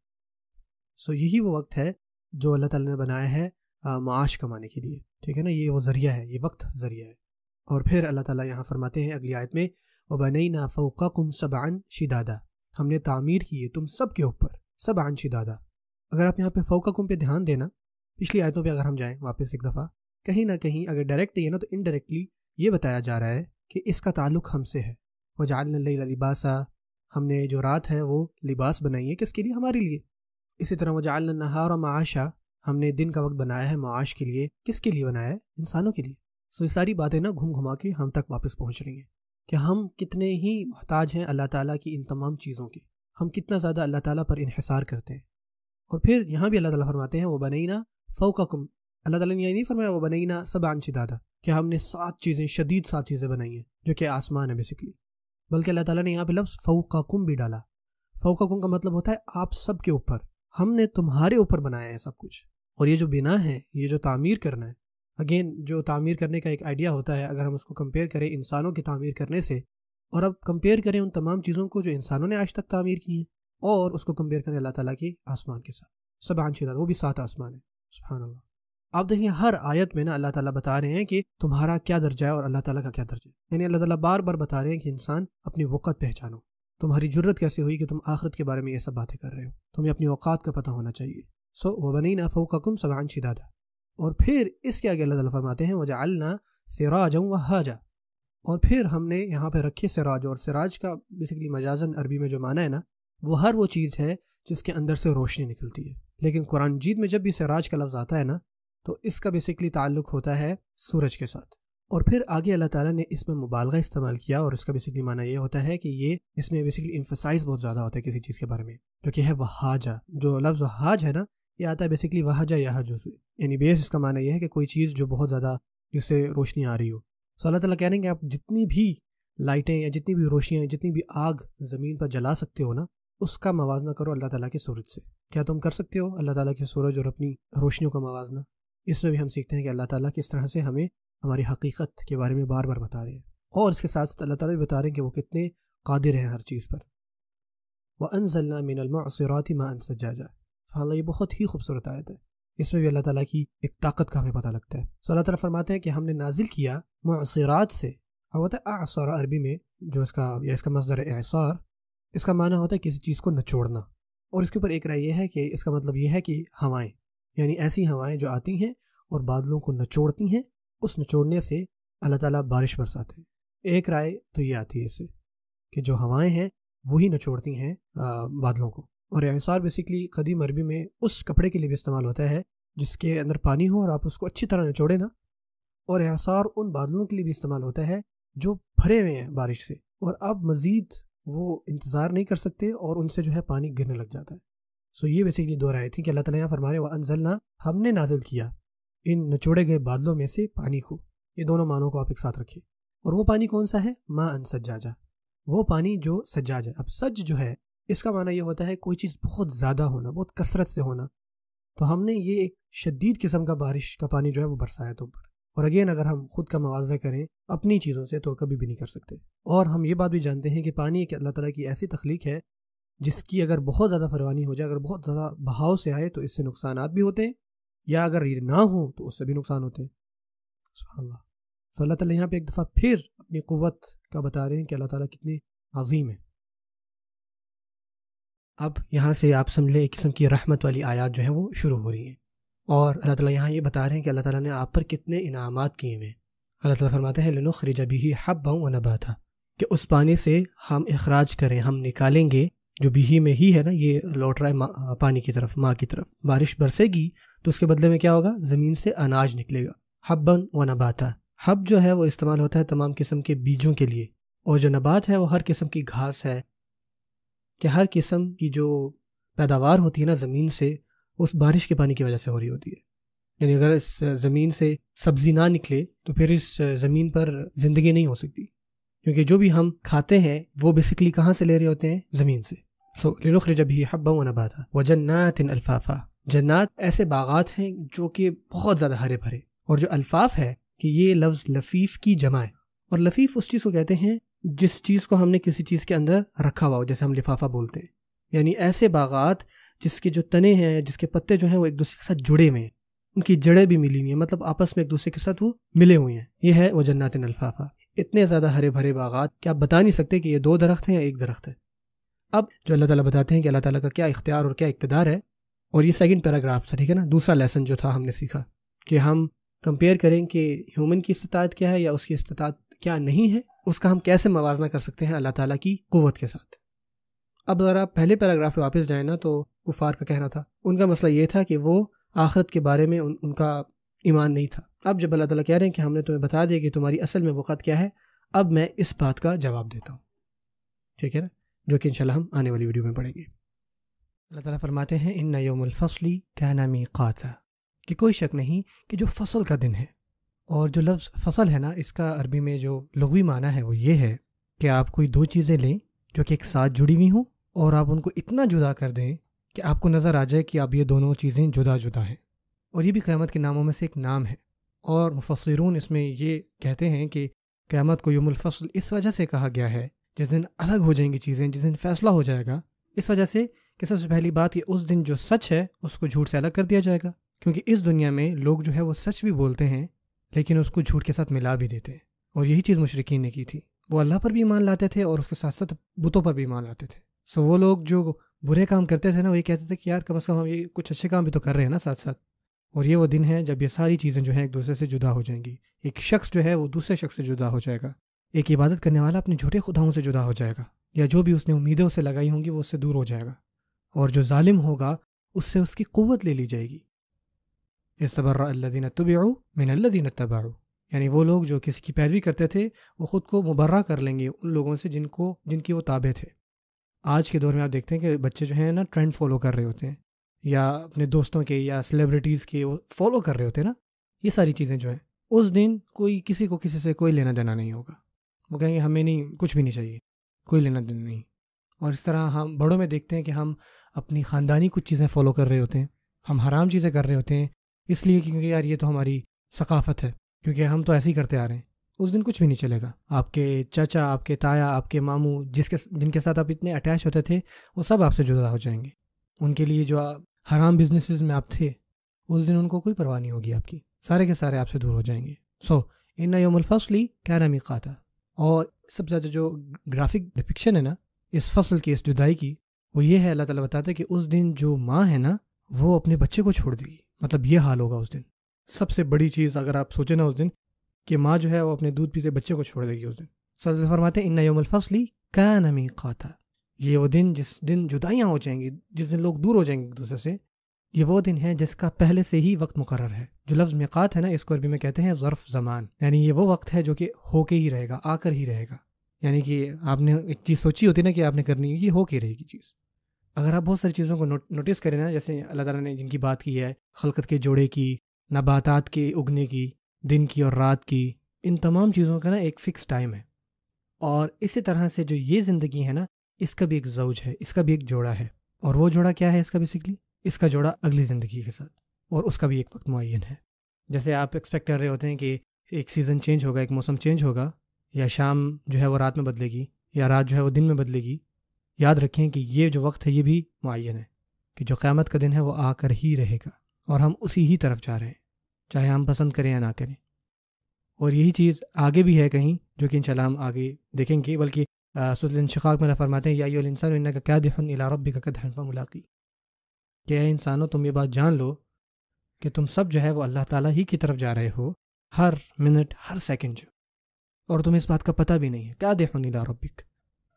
سو یہی وہ وقت ہے جو اللہ تعالیٰ نے بنایا ہے معاش کمانے کے لیے۔ ٹھیک ہے نا؟ یہ وہ ذریعہ ہے، یہ وقت ذریعہ ہے۔ اور پھر اللہ تعالیٰ یہاں فرماتے ہیں اگلی آیت میں وہ بنئی نا فوقا کم سبان شدادا۔ ہم نے تعمیر کی ہے تم سب کے اوپر سب عن شدادا اگر آپ یہاں پہ فوقا کم پہ دھیان دینا، پچھلی آیتوں پہ اگر ہم جائیں واپس ایک دفعہ، کہیں نہ کہیں اگر ڈائریکٹ ہے نا تو انڈائریکٹلی یہ بتایا جا رہا ہے کہ اس کا تعلق ہم سے ہے۔ وہ جان اللہ لباسا۔ ہم نے جو رات ہے وہ لباس بنائی ہے کس کے لیے؟ ہمارے لیے۔ اسی طرح وہ جان نہار اور معاشہ ہم نے دن کا وقت بنایا ہے معاش کے لیے۔ کس کے لیے بنایا ہے؟ انسانوں کے لیے۔ سو یہ ساری باتیں نا گھوم گھما کے ہم تک واپس پہنچ رہی ہیں کہ ہم کتنے ہی محتاج ہیں اللہ تعالیٰ کی ان تمام چیزوں کے۔ ہم کتنا زیادہ اللہ تعالیٰ پر انحصار کرتے ہیں۔ اور پھر یہاں بھی اللہ تعالیٰ فرماتے ہیں وہ بنینا فوقا کم اللہ تعالیٰ نے یہ نہیں فرمایا وہ بنینا سب آنچی دادا کہ ہم نے سات چیزیں، شدید سات چیزیں بنائی ہیں جو کہ آسمان ہے بیسکلی بلکہ اللہ تعالیٰ نے یہاں پہ لفظ فوقا کم بھی ڈالا۔ فوقا کم کا مطلب ہوتا ہے آپ سب کے اوپر۔ ہم نے تمہارے اوپر بنایا ہے سب کچھ۔ اور یہ جو بنا ہے، یہ جو تعمیر کرنا ہے اگین جو تعمیر کرنے کا ایک آئیڈیا ہوتا ہے، اگر ہم اس کو کمپیئر کریں انسانوں کی تعمیر کرنے سے، اور اب کمپیئر کریں ان تمام چیزوں کو جو انسانوں نے آج تک تعمیر کی ہیں۔ اور اس کو کمپیئر کریں اللہ تعالیٰ کی آسمان کے ساتھ۔ سب آنشیدہ وہ بھی سات آسمان ہے سبحان اللہ۔ آپ دیکھیں، ہر آیت میں نا اللہ تعالیٰ بتا رہے ہیں کہ تمہارا کیا درجہ ہے اور اللہ تعالیٰ کا کیا درجہ ہے۔ یعنی اللہ تعالیٰ بار بار بتا رہے ہیں کہ انسان اپنی وقت پہچانو۔ تمہاری ضرورت کیسے ہوئی کہ تم آخرت کے بارے میں یہ سب باتیں کر رہے ہو؟ تمہیں اپنی اوقات کا پتہ ہونا چاہیے۔ سو وہ بنی نہ فوقا کم سبان شدادا۔ اور پھر اس کے آگے اللہ تعالیٰ فرماتے ہیں وجہ اللہ سراج و حاجہ اور پھر ہم نے یہاں پہ رکھے سراج، اور سراج کا بیسکلی مجازن عربی میں جو معنی ہے نا وہ ہر وہ چیز ہے جس کے اندر سے روشنی نکلتی ہے۔ لیکن قرآن جیت میں جب بھی سراج کا لفظ آتا ہے نا، تو اس کا بیسکلی تعلق ہوتا ہے سورج کے ساتھ۔ اور پھر آگے اللہ تعالیٰ نے اس میں مبالغہ استعمال کیا اور اس کا بیسکلی معنی یہ ہوتا ہے کہ یہ اس میں بیسکلی انفسائز بہت زیادہ ہوتا ہے کسی چیز کے بارے میں، جو کہ ہے وہاجہ۔ جو لفظ وہاج ہے نا، یہ آتا ہے بیسکلی وہاجہ یا حجوز۔ یعنی بیس اس کا معنی یہ ہے کہ کوئی چیز جو بہت زیادہ جس سے روشنی آ رہی ہو۔ سو اللہ تعالیٰ کہہ رہے ہیں کہ آپ جتنی بھی لائٹیں یا جتنی بھی روشنیاں، جتنی بھی آگ زمین پر جلا سکتے ہو نا اس کا موازنہ کرو اللہ تعالیٰ کے سورج سے۔ کیا تم کر سکتے ہو اللہ تعالیٰ کے سورج اور اپنی روشنیوں کا موازنہ؟ اس میں بھی ہم سیکھتے ہیں کہ اللہ تعالیٰ کس طرح سے ہمیں ہماری حقیقت کے بارے میں بار بار بتا رہے ہیں۔ اور اس کے ساتھ ساتھ اللہ تعالیٰ بھی بتا رہے ہیں کہ وہ کتنے قادر ہیں ہر چیز پر۔ وہ انضل مین الماثرات ماں انسجاجا حالانکہ یہ بہت ہی خوبصورت آیت ہے۔ اس میں بھی اللہ تعالیٰ کی ایک طاقت کا ہمیں پتہ لگتا ہے۔ صلی اللہ تعالیٰ فرماتے ہیں کہ ہم نے نازل کیا معصرات سے۔ ہوتا ہے اعصار عربی میں، جو اس کا یا اس کا مصدر اعصار اس کا معنی ہوتا ہے کسی چیز کو نچوڑنا۔ اور اس کے اوپر ایک رائے یہ ہے کہ اس کا مطلب یہ ہے کہ ہوائیں یعنی ایسی ہوائیں جو آتی ہیں اور بادلوں کو نچوڑتی ہیں، اس نچوڑنے سے اللہ تعالیٰ بارش برساتے ہیں۔ ایک رائے تو یہ آتی ہے اس سے کہ جو ہوائیں ہیں، وہی نچوڑتی ہیں بادلوں کو۔ اور احسار بیسکلی قدیم عربی میں اس کپڑے کے لیے بھی استعمال ہوتا ہے جس کے اندر پانی ہو اور آپ اس کو اچھی طرح نچوڑیں نا۔ اور احسار ان بادلوں کے لیے بھی استعمال ہوتا ہے جو بھرے ہوئے ہیں بارش سے۔ اور اب مزید وہ انتظار نہیں کر سکتے اور ان سے جو ہے پانی گرنے لگ جاتا ہے۔ سو یہ بیسکلی دو رائے تھیں کہ اللہ تعالیٰ فرمانے و انزلنا ہم نے نازل کیا ان نچوڑے گئے بادلوں میں سے پانی کو۔ یہ دونوں معنوں کو آپ ایک ساتھ رکھیں۔ اور وہ پانی کون سا ہے؟ ماں ان سجاجا وہ پانی جو سجاج ہے۔ اب سج جو ہے، اس کا معنی یہ ہوتا ہے کوئی چیز بہت زیادہ ہونا، بہت کثرت سے ہونا۔ تو ہم نے یہ ایک شدید قسم کا بارش کا پانی جو ہے وہ برسایا تم پر۔ اور اگین اگر ہم خود کا موازنہ کریں، اپنی چیزوں سے تو کبھی بھی نہیں کر سکتے۔ اور ہم یہ بات بھی جانتے ہیں کہ پانی ایک اللہ تعالیٰ کی ایسی تخلیق ہے، جس کی اگر بہت زیادہ فروانی ہو جائے، اگر بہت زیادہ بہاؤ سے آئے تو اس سے نقصانات بھی ہوتے ہیں، یا اگر یہ نہ ہوں تو اس سے بھی نقصان ہوتے ہیں۔ سبحان اللہ۔ تو اللہ تعالیٰ یہاں پہ ایک دفعہ پھر اپنی قوت کا بتا رہے ہیں کہ اللہ تعالیٰ کتنی عظیم ہے اب یہاں سے آپ سمجھ لیں ایک قسم کی رحمت والی آیات جو ہیں وہ شروع ہو رہی ہیں۔ اور اللہ تعالیٰ یہاں یہ بتا رہے ہیں کہ اللہ تعالیٰ نے آپ پر کتنے انعامات کیے ہوئے اللہ تعالیٰ فرماتے ہیں لنو خریجہ بھی حب باؤں و نبا تھا کہ اس پانی سے ہم اخراج کریں، ہم نکالیں گے، جو بھی میں ہی ہے نا، یہ لوٹ رہا ہے پانی کی طرف، ماں کی طرف۔ بارش برسے گی تو اس کے بدلے میں کیا ہوگا؟ زمین سے اناج نکلے گا۔ حب بن و نباتا حب جو ہے وہ استعمال ہوتا ہے تمام قسم کے بیجوں کے لیے۔ اور جو نبات ہے وہ ہر قسم کی گھاس ہے۔ کہ ہر قسم کی جو پیداوار ہوتی ہے نا زمین سے اس بارش کے پانی کی وجہ سے ہو رہی ہوتی ہے۔ یعنی اگر اس زمین سے سبزی نہ نکلے تو پھر اس زمین پر زندگی نہیں ہو سکتی۔ کیونکہ جو بھی ہم کھاتے ہیں وہ بیسکلی کہاں سے لے رہے ہوتے ہیں؟ زمین سے۔ سو لنخر جب ہی حبا و نباتا وہ جنات الفافا۔ جنات ایسے باغات ہیں جو کہ بہت زیادہ ہرے بھرے۔ اور جو الفاف ہے کہ یہ لفظ لفیف کی جمع ہے۔ اور لفیف اس چیز کو کہتے ہیں جس چیز کو ہم نے کسی چیز کے اندر رکھا ہوا ہو، جیسے ہم لفافہ بولتے ہیں۔ یعنی ایسے باغات جس کے جو تنے ہیں، جس کے پتے جو ہیں، وہ ایک دوسرے کے ساتھ جڑے ہوئے ہیں۔ ان کی جڑیں بھی ملی ہوئی ہیں۔ مطلب آپس میں ایک دوسرے کے ساتھ وہ ملے ہوئے ہیں۔ یہ ہے وہ جنات الفافہ۔ اتنے زیادہ ہرے بھرے باغات کہ آپ بتا نہیں سکتے کہ یہ دو درخت ہیں یا ایک درخت ہے۔ اب جو اللہ تعالیٰ بتاتے ہیں کہ اللہ تعالیٰ کا کیا اختیار اور کیا اقتدار ہے، اور یہ سیکنڈ پیراگراف تھا، ٹھیک ہے نا؟ دوسرا لیسن جو تھا، ہم نے سیکھا کہ ہم کمپیئر کریں کہ ہیومن کی استطاعت کیا ہے یا اس کی استطاعت کیا نہیں ہے، اس کا ہم کیسے موازنہ کر سکتے ہیں اللہ تعالیٰ کی قوت کے ساتھ۔ اب اگر آپ پہلے پیراگراف پہ واپس جائیں نا، تو کفار کا کہنا تھا۔ ان کا مسئلہ یہ تھا کہ وہ آخرت کے بارے میں ان ان کا ایمان نہیں تھا۔ اب جب اللہ تعالیٰ کہہ رہے ہیں کہ ہم نے تمہیں بتا دیا کہ تمہاری اصل میں وقت کیا ہے، اب میں اس بات کا جواب دیتا ہوں۔ ٹھیک ہے نا؟ جو کہ انشاءاللہ ہم آنے والی ویڈیو میں پڑھیں گے۔ اللہ تعالیٰ فرماتے ہیں، ان یوم الفصلی کیا نامی قاتہ کہ کوئی شک نہیں کہ جو فصل کا دن ہے، اور جو لفظ فصل ہے نا، اس کا عربی میں جو لغوی معنی ہے وہ یہ ہے کہ آپ کوئی دو چیزیں لیں جو کہ ایک ساتھ جڑی ہوئی ہوں، اور آپ ان کو اتنا جدا کر دیں کہ آپ کو نظر آ جائے کہ اب یہ دونوں چیزیں جدا جدا ہیں۔ اور یہ بھی قیامت کے ناموں میں سے ایک نام ہے۔ اور مفسرون اس میں یہ کہتے ہیں کہ قیامت کو یوم الفصل اس وجہ سے کہا گیا ہے، جس دن الگ ہو جائیں گی چیزیں، جس دن فیصلہ ہو جائے گا۔ اس وجہ سے کہ سب سے پہلی بات کہ اس دن جو سچ ہے، اس کو جھوٹ سے الگ کر دیا جائے گا۔ کیونکہ اس دنیا میں لوگ جو ہے وہ سچ بھی بولتے ہیں، لیکن اس کو جھوٹ کے ساتھ ملا بھی دیتے ہیں۔ اور یہی چیز مشرقین نے کی تھی۔ وہ اللہ پر بھی ایمان لاتے تھے اور اس کے ساتھ ساتھ بتوں پر بھی ایمان لاتے تھے۔ سو وہ لوگ جو برے کام کرتے تھے نا، وہ یہ کہتے تھے کہ یار، کم از کم ہم یہ کچھ اچھے کام بھی تو کر رہے ہیں نا ساتھ ساتھ۔ اور یہ وہ دن ہے جب یہ ساری چیزیں جو ہیں ایک دوسرے سے جدا ہو جائیں گی۔ ایک شخص جو ہے وہ دوسرے شخص سے جدا ہو جائے گا۔ ایک عبادت کرنے والا اپنے جھوٹے خداؤں سے جدا ہو جائے گا۔ یا جو بھی اس نے امیدوں سے لگائی ہوں گی، وہ اس سے دور ہو جائے گا۔ اور جو ظالم ہوگا، اس سے اس کی قوت لے لی جائے گی۔ استبر اللہ دین طب من اللہ دین یعنی وہ لوگ جو کسی کی پیروی کرتے تھے، وہ خود کو مبرہ کر لیں گے ان لوگوں سے جن کو، جن کی وہ تابع تھے۔ آج کے دور میں آپ دیکھتے ہیں کہ بچے جو ہیں نا ٹرینڈ فالو کر رہے ہوتے ہیں، یا اپنے دوستوں کے یا سیلیبریٹیز کے وہ فالو کر رہے ہوتے ہیں نا، یہ ساری چیزیں جو ہیں، اس دن کوئی کسی کو کسی سے کوئی لینا دینا نہیں ہوگا۔ وہ کہیں گے ہمیں نہیں، کچھ بھی نہیں چاہیے، کوئی لینا دینا نہیں۔ اور اس طرح ہم بڑوں میں دیکھتے ہیں کہ ہم اپنی خاندانی کچھ چیزیں فالو کر رہے ہوتے ہیں، ہم حرام چیزیں کر رہے ہوتے ہیں، اس لیے کیونکہ یار یہ تو ہماری ثقافت ہے، کیونکہ ہم تو ایسے ہی کرتے آ رہے ہیں۔ اس دن کچھ بھی نہیں چلے گا۔ آپ کے چچا آپ کے تایا، آپ کے ماموں جس کے جن کے ساتھ آپ اتنے اٹیچ ہوتے تھے، وہ سب آپ سے جدا ہو جائیں گے۔ ان کے لیے جو حرام بزنسز میں آپ تھے، اس دن ان کو کوئی پرواہ نہیں ہوگی آپ کی۔ سارے کے سارے آپ سے دور ہو جائیں گے۔ سو ان یوم الفصلی کیا نامی قاتا اور سب سے زیادہ جو گرافک ڈپکشن ہے نا، اس فصل کی، اس جدائی کی، وہ یہ ہے، اللہ تعالیٰ بتاتا ہے کہ اس دن جو ماں ہے نا، وہ اپنے بچے کو چھوڑ دے گی۔ مطلب یہ حال ہوگا اس دن۔ سب سے بڑی چیز اگر آپ سوچیں نا اس دن کہ ماں جو ہے وہ اپنے دودھ پیتے بچے کو چھوڑ دے گی اس دن۔ سر فرماتے ہیں، ان یوم الفصلی کا نمی قاتا یہ وہ دن جس دن جدائیاں ہو جائیں گی، جس دن لوگ دور ہو جائیں گے ایک دوسرے سے، یہ وہ دن ہے جس کا پہلے سے ہی وقت مقرر ہے۔ جو لفظ مقات ہے نا، اس کو عربی میں کہتے ہیں ظرف زمان۔ یعنی یہ وہ وقت ہے جو کہ ہو کے ہی رہے گا، آ کر ہی رہے گا۔ یعنی کہ آپ نے ایک چیز سوچی ہوتی نا کہ آپ نے کرنی یہ ہو کے رہے گی چیز۔ اگر آپ بہت ساری چیزوں کو نوٹس کریں نا، جیسے اللہ تعالیٰ نے جن کی بات کی ہے، خلقت کے جوڑے کی، نباتات کے اگنے کی دن کی اور رات کی، ان تمام چیزوں کا نا ایک فکس ٹائم ہے۔ اور اسی طرح سے جو یہ زندگی ہے نا، اس کا بھی ایک زوج ہے، اس کا بھی ایک جوڑا ہے۔ اور وہ جوڑا کیا ہے اس کا بیسکلی اس کا جوڑا اگلی زندگی کے ساتھ۔ اور اس کا بھی ایک وقت معین ہے۔ جیسے آپ ایکسپیکٹ کر رہے ہوتے ہیں کہ ایک سیزن چینج ہوگا، ایک موسم چینج ہوگا، یا شام جو ہے وہ رات میں بدلے گی، یا رات جو ہے وہ دن میں بدلے گی۔ یاد رکھیں کہ یہ جو وقت ہے، یہ بھی معین ہے۔ کہ جو قیامت کا دن ہے، وہ آ کر ہی رہے گا۔ اور ہم اسی ہی طرف جا رہے ہیں۔ چاہے ہم پسند کریں یا نہ کریں۔ اور یہی چیز آگے بھی ہے کہیں جو کہ ان ہم آگے دیکھیں گے، بلکہ الشقاق میں فرماتے ہیں، یا انسان کا کیا دہن الاربی کا کدھن ملاقی کہ اے انسانوں تم یہ بات جان لو کہ تم سب جو ہے وہ اللہ تعالیٰ ہی کی طرف جا رہے ہو، ہر منٹ، ہر سیکنڈ جو۔ اور تمہیں اس بات کا پتہ بھی نہیں ہے کیا دیکھو نیلا ربک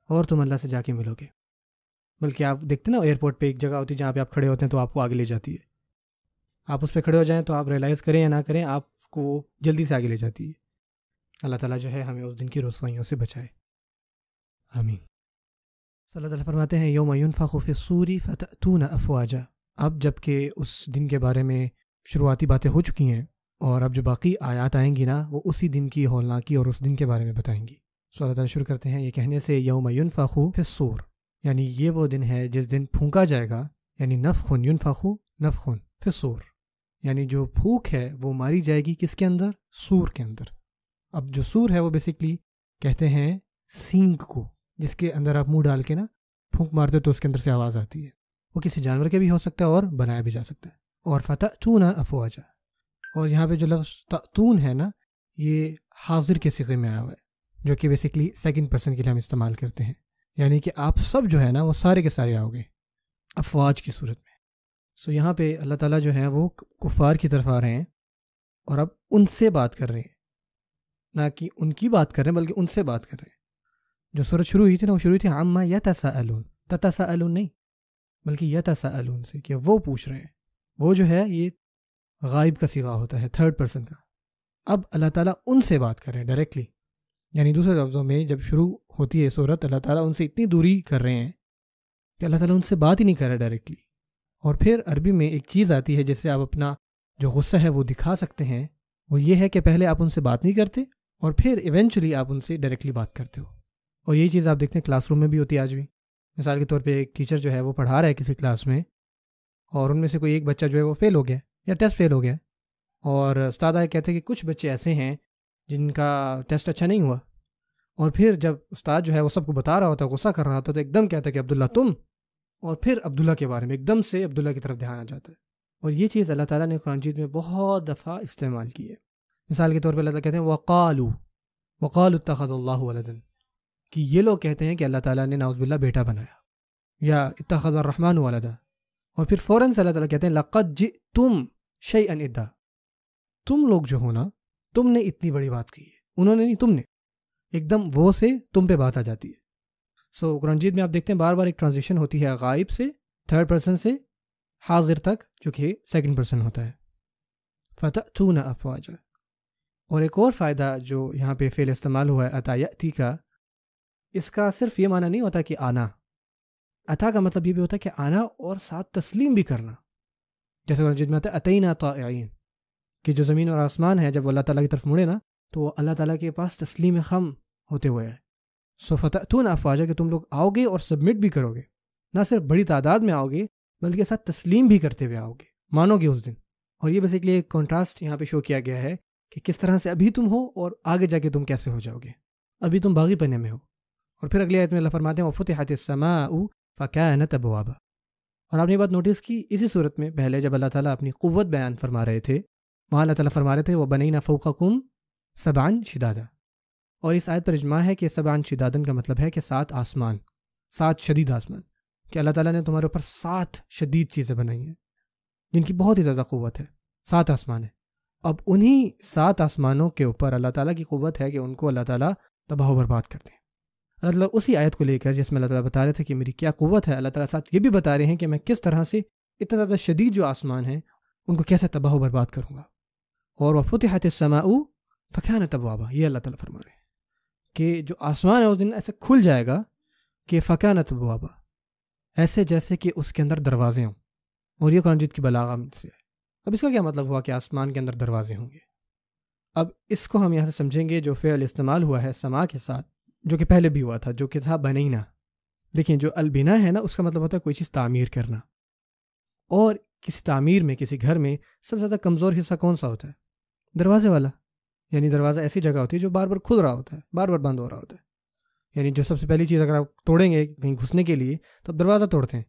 اور تم اللہ سے جا کے ملو گے۔ بلکہ آپ دیکھتے نا، ایئرپورٹ پہ ایک جگہ ہوتی ہے جہاں پہ آپ کھڑے ہوتے ہیں تو آپ کو آگے لے جاتی ہے۔ آپ اس پہ کھڑے ہو جائیں تو آپ ریئلائز کریں یا نہ کریں، آپ کو جلدی سے آگے لے جاتی ہے۔ اللہ تعالیٰ جو ہے ہمیں اس دن کی رسوائیوں سے بچائے۔ آمین۔ صلی اللہ تعالیٰ فرماتے ہیں، یوم فخوف سوری فتح افواجہ اب جبکہ اس دن کے بارے میں شروعاتی باتیں ہو چکی ہیں اور اب جو باقی آیات آئیں گی نا، وہ اسی دن کی ہولناکی اور اس دن کے بارے میں بتائیں گی۔ سو اللہ تعالیٰ شروع کرتے ہیں، یہ کہنے سے، یوم فاخو فصور یعنی یہ وہ دن ہے جس دن پھونکا جائے گا یعنی نف خن یون فاخو نف خن فصور یعنی جو پھونک ہے وہ ماری جائے گی کس کے اندر؟ سور کے اندر۔ اب جو سور ہے وہ بیسکلی کہتے ہیں سینگ کو، جس کے اندر آپ منہ ڈال کے نا پھونک مارتے تو اس کے اندر سے آواز آتی ہے۔ وہ کسی جانور کے بھی ہو سکتا ہے اور بنایا بھی جا سکتا ہے۔ اور فتح تون افواجا اور یہاں پہ جو لفظ تعتون ہے نا، یہ حاضر کے سکے میں آیا ہوا ہے، جو کہ بیسکلی سیکنڈ پرسن کے لیے ہم استعمال کرتے ہیں۔ یعنی کہ آپ سب جو ہے نا، وہ سارے کے سارے آؤ گے۔ افواج کی صورت میں۔ سو یہاں پہ اللہ تعالیٰ جو ہے وہ کفار کی طرف آ رہے ہیں اور اب ان سے بات کر رہے ہیں۔ نہ کہ ان کی بات کر رہے ہیں بلکہ ان سے بات کر رہے ہیں۔ جو صورت شروع ہوئی تھی نا وہ شروع ہوئی تھی عامہ یا تسا علون تسا علون نہیں، بلکہ یہ تسا سے کہ وہ پوچھ رہے ہیں۔ وہ جو ہے یہ غائب کا سگا ہوتا ہے تھرڈ پرسن کا۔ اب اللہ تعالیٰ ان سے بات کر رہے ہیں ڈائریکٹلی یعنی دوسرے لفظوں میں جب شروع ہوتی ہے صورت اللہ تعالیٰ ان سے اتنی دوری کر رہے ہیں کہ اللہ تعالیٰ ان سے بات ہی نہیں کر رہا ڈائریکٹلی اور پھر عربی میں ایک چیز آتی ہے جس سے آپ اپنا جو غصہ ہے وہ دکھا سکتے ہیں، وہ یہ ہے کہ پہلے آپ ان سے بات نہیں کرتے اور پھر ایونچولی آپ ان سے ڈائریکٹلی بات کرتے ہو۔ اور یہی چیز آپ دیکھتے ہیں کلاس روم میں بھی ہوتی ہے آج بھی۔ مثال کے طور پہ ایک ٹیچر جو ہے وہ پڑھا رہا ہے کسی کلاس میں اور ان میں سے کوئی ایک بچہ جو ہے وہ فیل ہو گیا یا ٹیسٹ فیل ہو گیا۔ اور استاد آئے کہتے ہیں کہ کچھ بچے ایسے ہیں جن کا ٹیسٹ اچھا نہیں ہوا۔ اور پھر جب استاد جو ہے وہ سب کو بتا رہا ہوتا ہے، غصہ کر رہا ہوتا تو ایک دم کہتا ہے کہ عبداللہ تم اور پھر عبداللہ کے بارے میں، ایک دم سے عبداللہ کی طرف دھیان آ جاتا ہے۔ اور یہ چیز اللہ تعالیٰ نے قرآن جیت میں بہت دفعہ استعمال کی ہے۔ مثال کے طور پہ اللہ تعالیٰ کہتے ہیں وقالو وقال اتخذ اللہ ولدن کہ یہ لوگ کہتے ہیں کہ اللہ تعالیٰ نے ناؤز باللہ بیٹا بنایا۔ یا اتخذ الرحمن والدہ اور پھر فوراً سے اللہ تعالیٰ کہتے ہیں لقت جی تم شعی ان ادا تم لوگ جو ہو نا، تم نے اتنی بڑی بات کی ہے۔ انہوں نے نہیں، تم نے۔ ایک دم وہ سے تم پہ بات آ جاتی ہے۔ سو قرآن جیت میں آپ دیکھتے ہیں بار بار ایک ٹرانزیکشن ہوتی ہے غائب سے تھرڈ پرسن سے حاضر تک، جو کہ سیکنڈ پرسن ہوتا ہے۔ فتح تو نہ افواج اور ایک اور فائدہ جو یہاں پہ فیل استعمال ہوا ہے عطایتی کا، اس کا صرف یہ معنی نہیں ہوتا کہ آنا۔ عطا کا مطلب یہ بھی ہوتا ہے کہ آنا اور ساتھ تسلیم بھی کرنا۔ جیسے جد میں آتا ہے عطینہ طائعین کہ جو زمین اور آسمان ہے، جب وہ اللہ تعالیٰ کی طرف مڑے نا، تو وہ اللہ تعالیٰ کے پاس تسلیم خم ہوتے ہوئے ہے۔ سو فتح تو نہ افواجہ کہ تم لوگ آؤ گے اور سبمٹ بھی کرو گے۔ نہ صرف بڑی تعداد میں آؤ گے، بلکہ ساتھ تسلیم بھی کرتے ہوئے آؤ گے۔ مانو گے اس دن۔ اور یہ بیسکلی ایک کانٹراسٹ یہاں پہ شو کیا گیا ہے کہ کس طرح سے ابھی تم ہو اور آگے جا کے تم کیسے ہو جاؤ گے۔ ابھی تم باغی پنے میں ہو۔ اور پھر اگلی آیت میں اللہ فرماتے ہیں وہ فتح سما او فقہ تبوابا اور آپ نے یہ بات نوٹس کی اسی صورت میں پہلے جب اللہ تعالیٰ اپنی قوت بیان فرما رہے تھے، وہاں اللہ تعالیٰ فرما رہے تھے وہ بنئی نہ فوقہ کم سبان شدادا۔ اور اس آیت پر اجماع ہے کہ سبان شدادن کا مطلب ہے کہ سات آسمان، سات شدید آسمان، کہ اللہ تعالیٰ نے تمہارے اوپر سات شدید چیزیں بنائی ہیں، جن کی بہت ہی زیادہ قوت ہے، سات آسمان ہیں۔ اب انہی سات آسمانوں کے اوپر اللہ تعالیٰ کی قوت ہے کہ ان کو اللہ تعالیٰ تباہ و برباد کر دیں۔ اللہ تعالیٰ اسی آیت کو لے کر جس میں اللہ تعالیٰ بتا رہے تھے کہ میری کیا قوت ہے، اللہ تعالیٰ ساتھ یہ بھی بتا رہے ہیں کہ میں کس طرح سے اتنا زیادہ شدید جو آسمان ہیں، ان کو کیسے تباہ و برباد کروں گا۔ اور وہ فتحت سما فقان طبابہ یہ اللہ تعالیٰ فرما رہے ہیں۔ کہ جو آسمان ہے اس دن ایسے کھل جائے گا کہ فقان طبابہ ایسے جیسے کہ اس کے اندر دروازے ہوں۔ اور یہ قرآن کی بلاغا سے ہے۔ اب اس کا کیا مطلب ہوا کہ آسمان کے اندر دروازے ہوں گے؟ اب اس کو ہم یہاں سے سمجھیں گے جو فعل استعمال ہوا ہے سما کے ساتھ، جو کہ پہلے بھی ہوا تھا، جو کہ تھا بنینا۔ دیکھیں جو البنا ہے نا، اس کا مطلب ہوتا ہے کوئی چیز تعمیر کرنا۔ اور کسی تعمیر میں، کسی گھر میں سب سے زیادہ کمزور حصہ کون سا ہوتا ہے؟ دروازے والا۔ یعنی دروازہ ایسی جگہ ہوتی ہے جو بار بار کھل رہا ہوتا ہے، بار بار بند ہو رہا ہوتا ہے۔ یعنی جو سب سے پہلی چیز اگر آپ توڑیں گے کہیں گھسنے کے لیے، تو آپ دروازہ توڑتے ہیں۔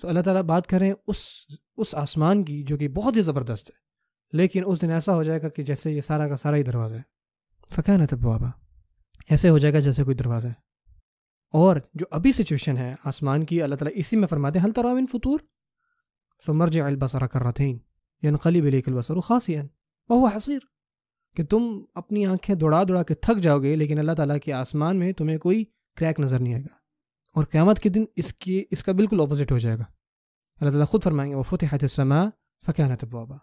سو اللہ تعالیٰ بات کریں اس اس آسمان کی جو کہ بہت ہی زبردست ہے۔ لیکن اس دن ایسا ہو جائے گا کہ جیسے یہ سارا کا سارا ہی دروازہ ہے۔ فقہ تب بابا ایسے ہو جائے گا جیسے کوئی دروازہ ہے۔ اور جو ابھی سچویشن ہے، آسمان کی، اللہ تعالیٰ اسی میں فرماتے ہیں حل تراون فطور سو مرج البصرا کر رہا تھیں یعنی قلی بلیک البصر خاص وہ حصیر کہ تم اپنی آنکھیں دوڑا دوڑا کے تھک جاؤ گے، لیکن اللہ تعالیٰ کے آسمان میں تمہیں کوئی کریک نظر نہیں آئے گا۔ اور قیامت کے دن اس کی اس کا بالکل اپوزٹ ہو جائے گا۔ اللہ تعالیٰ خود فرمائیں گے وہ فتح السماء فقانت بابا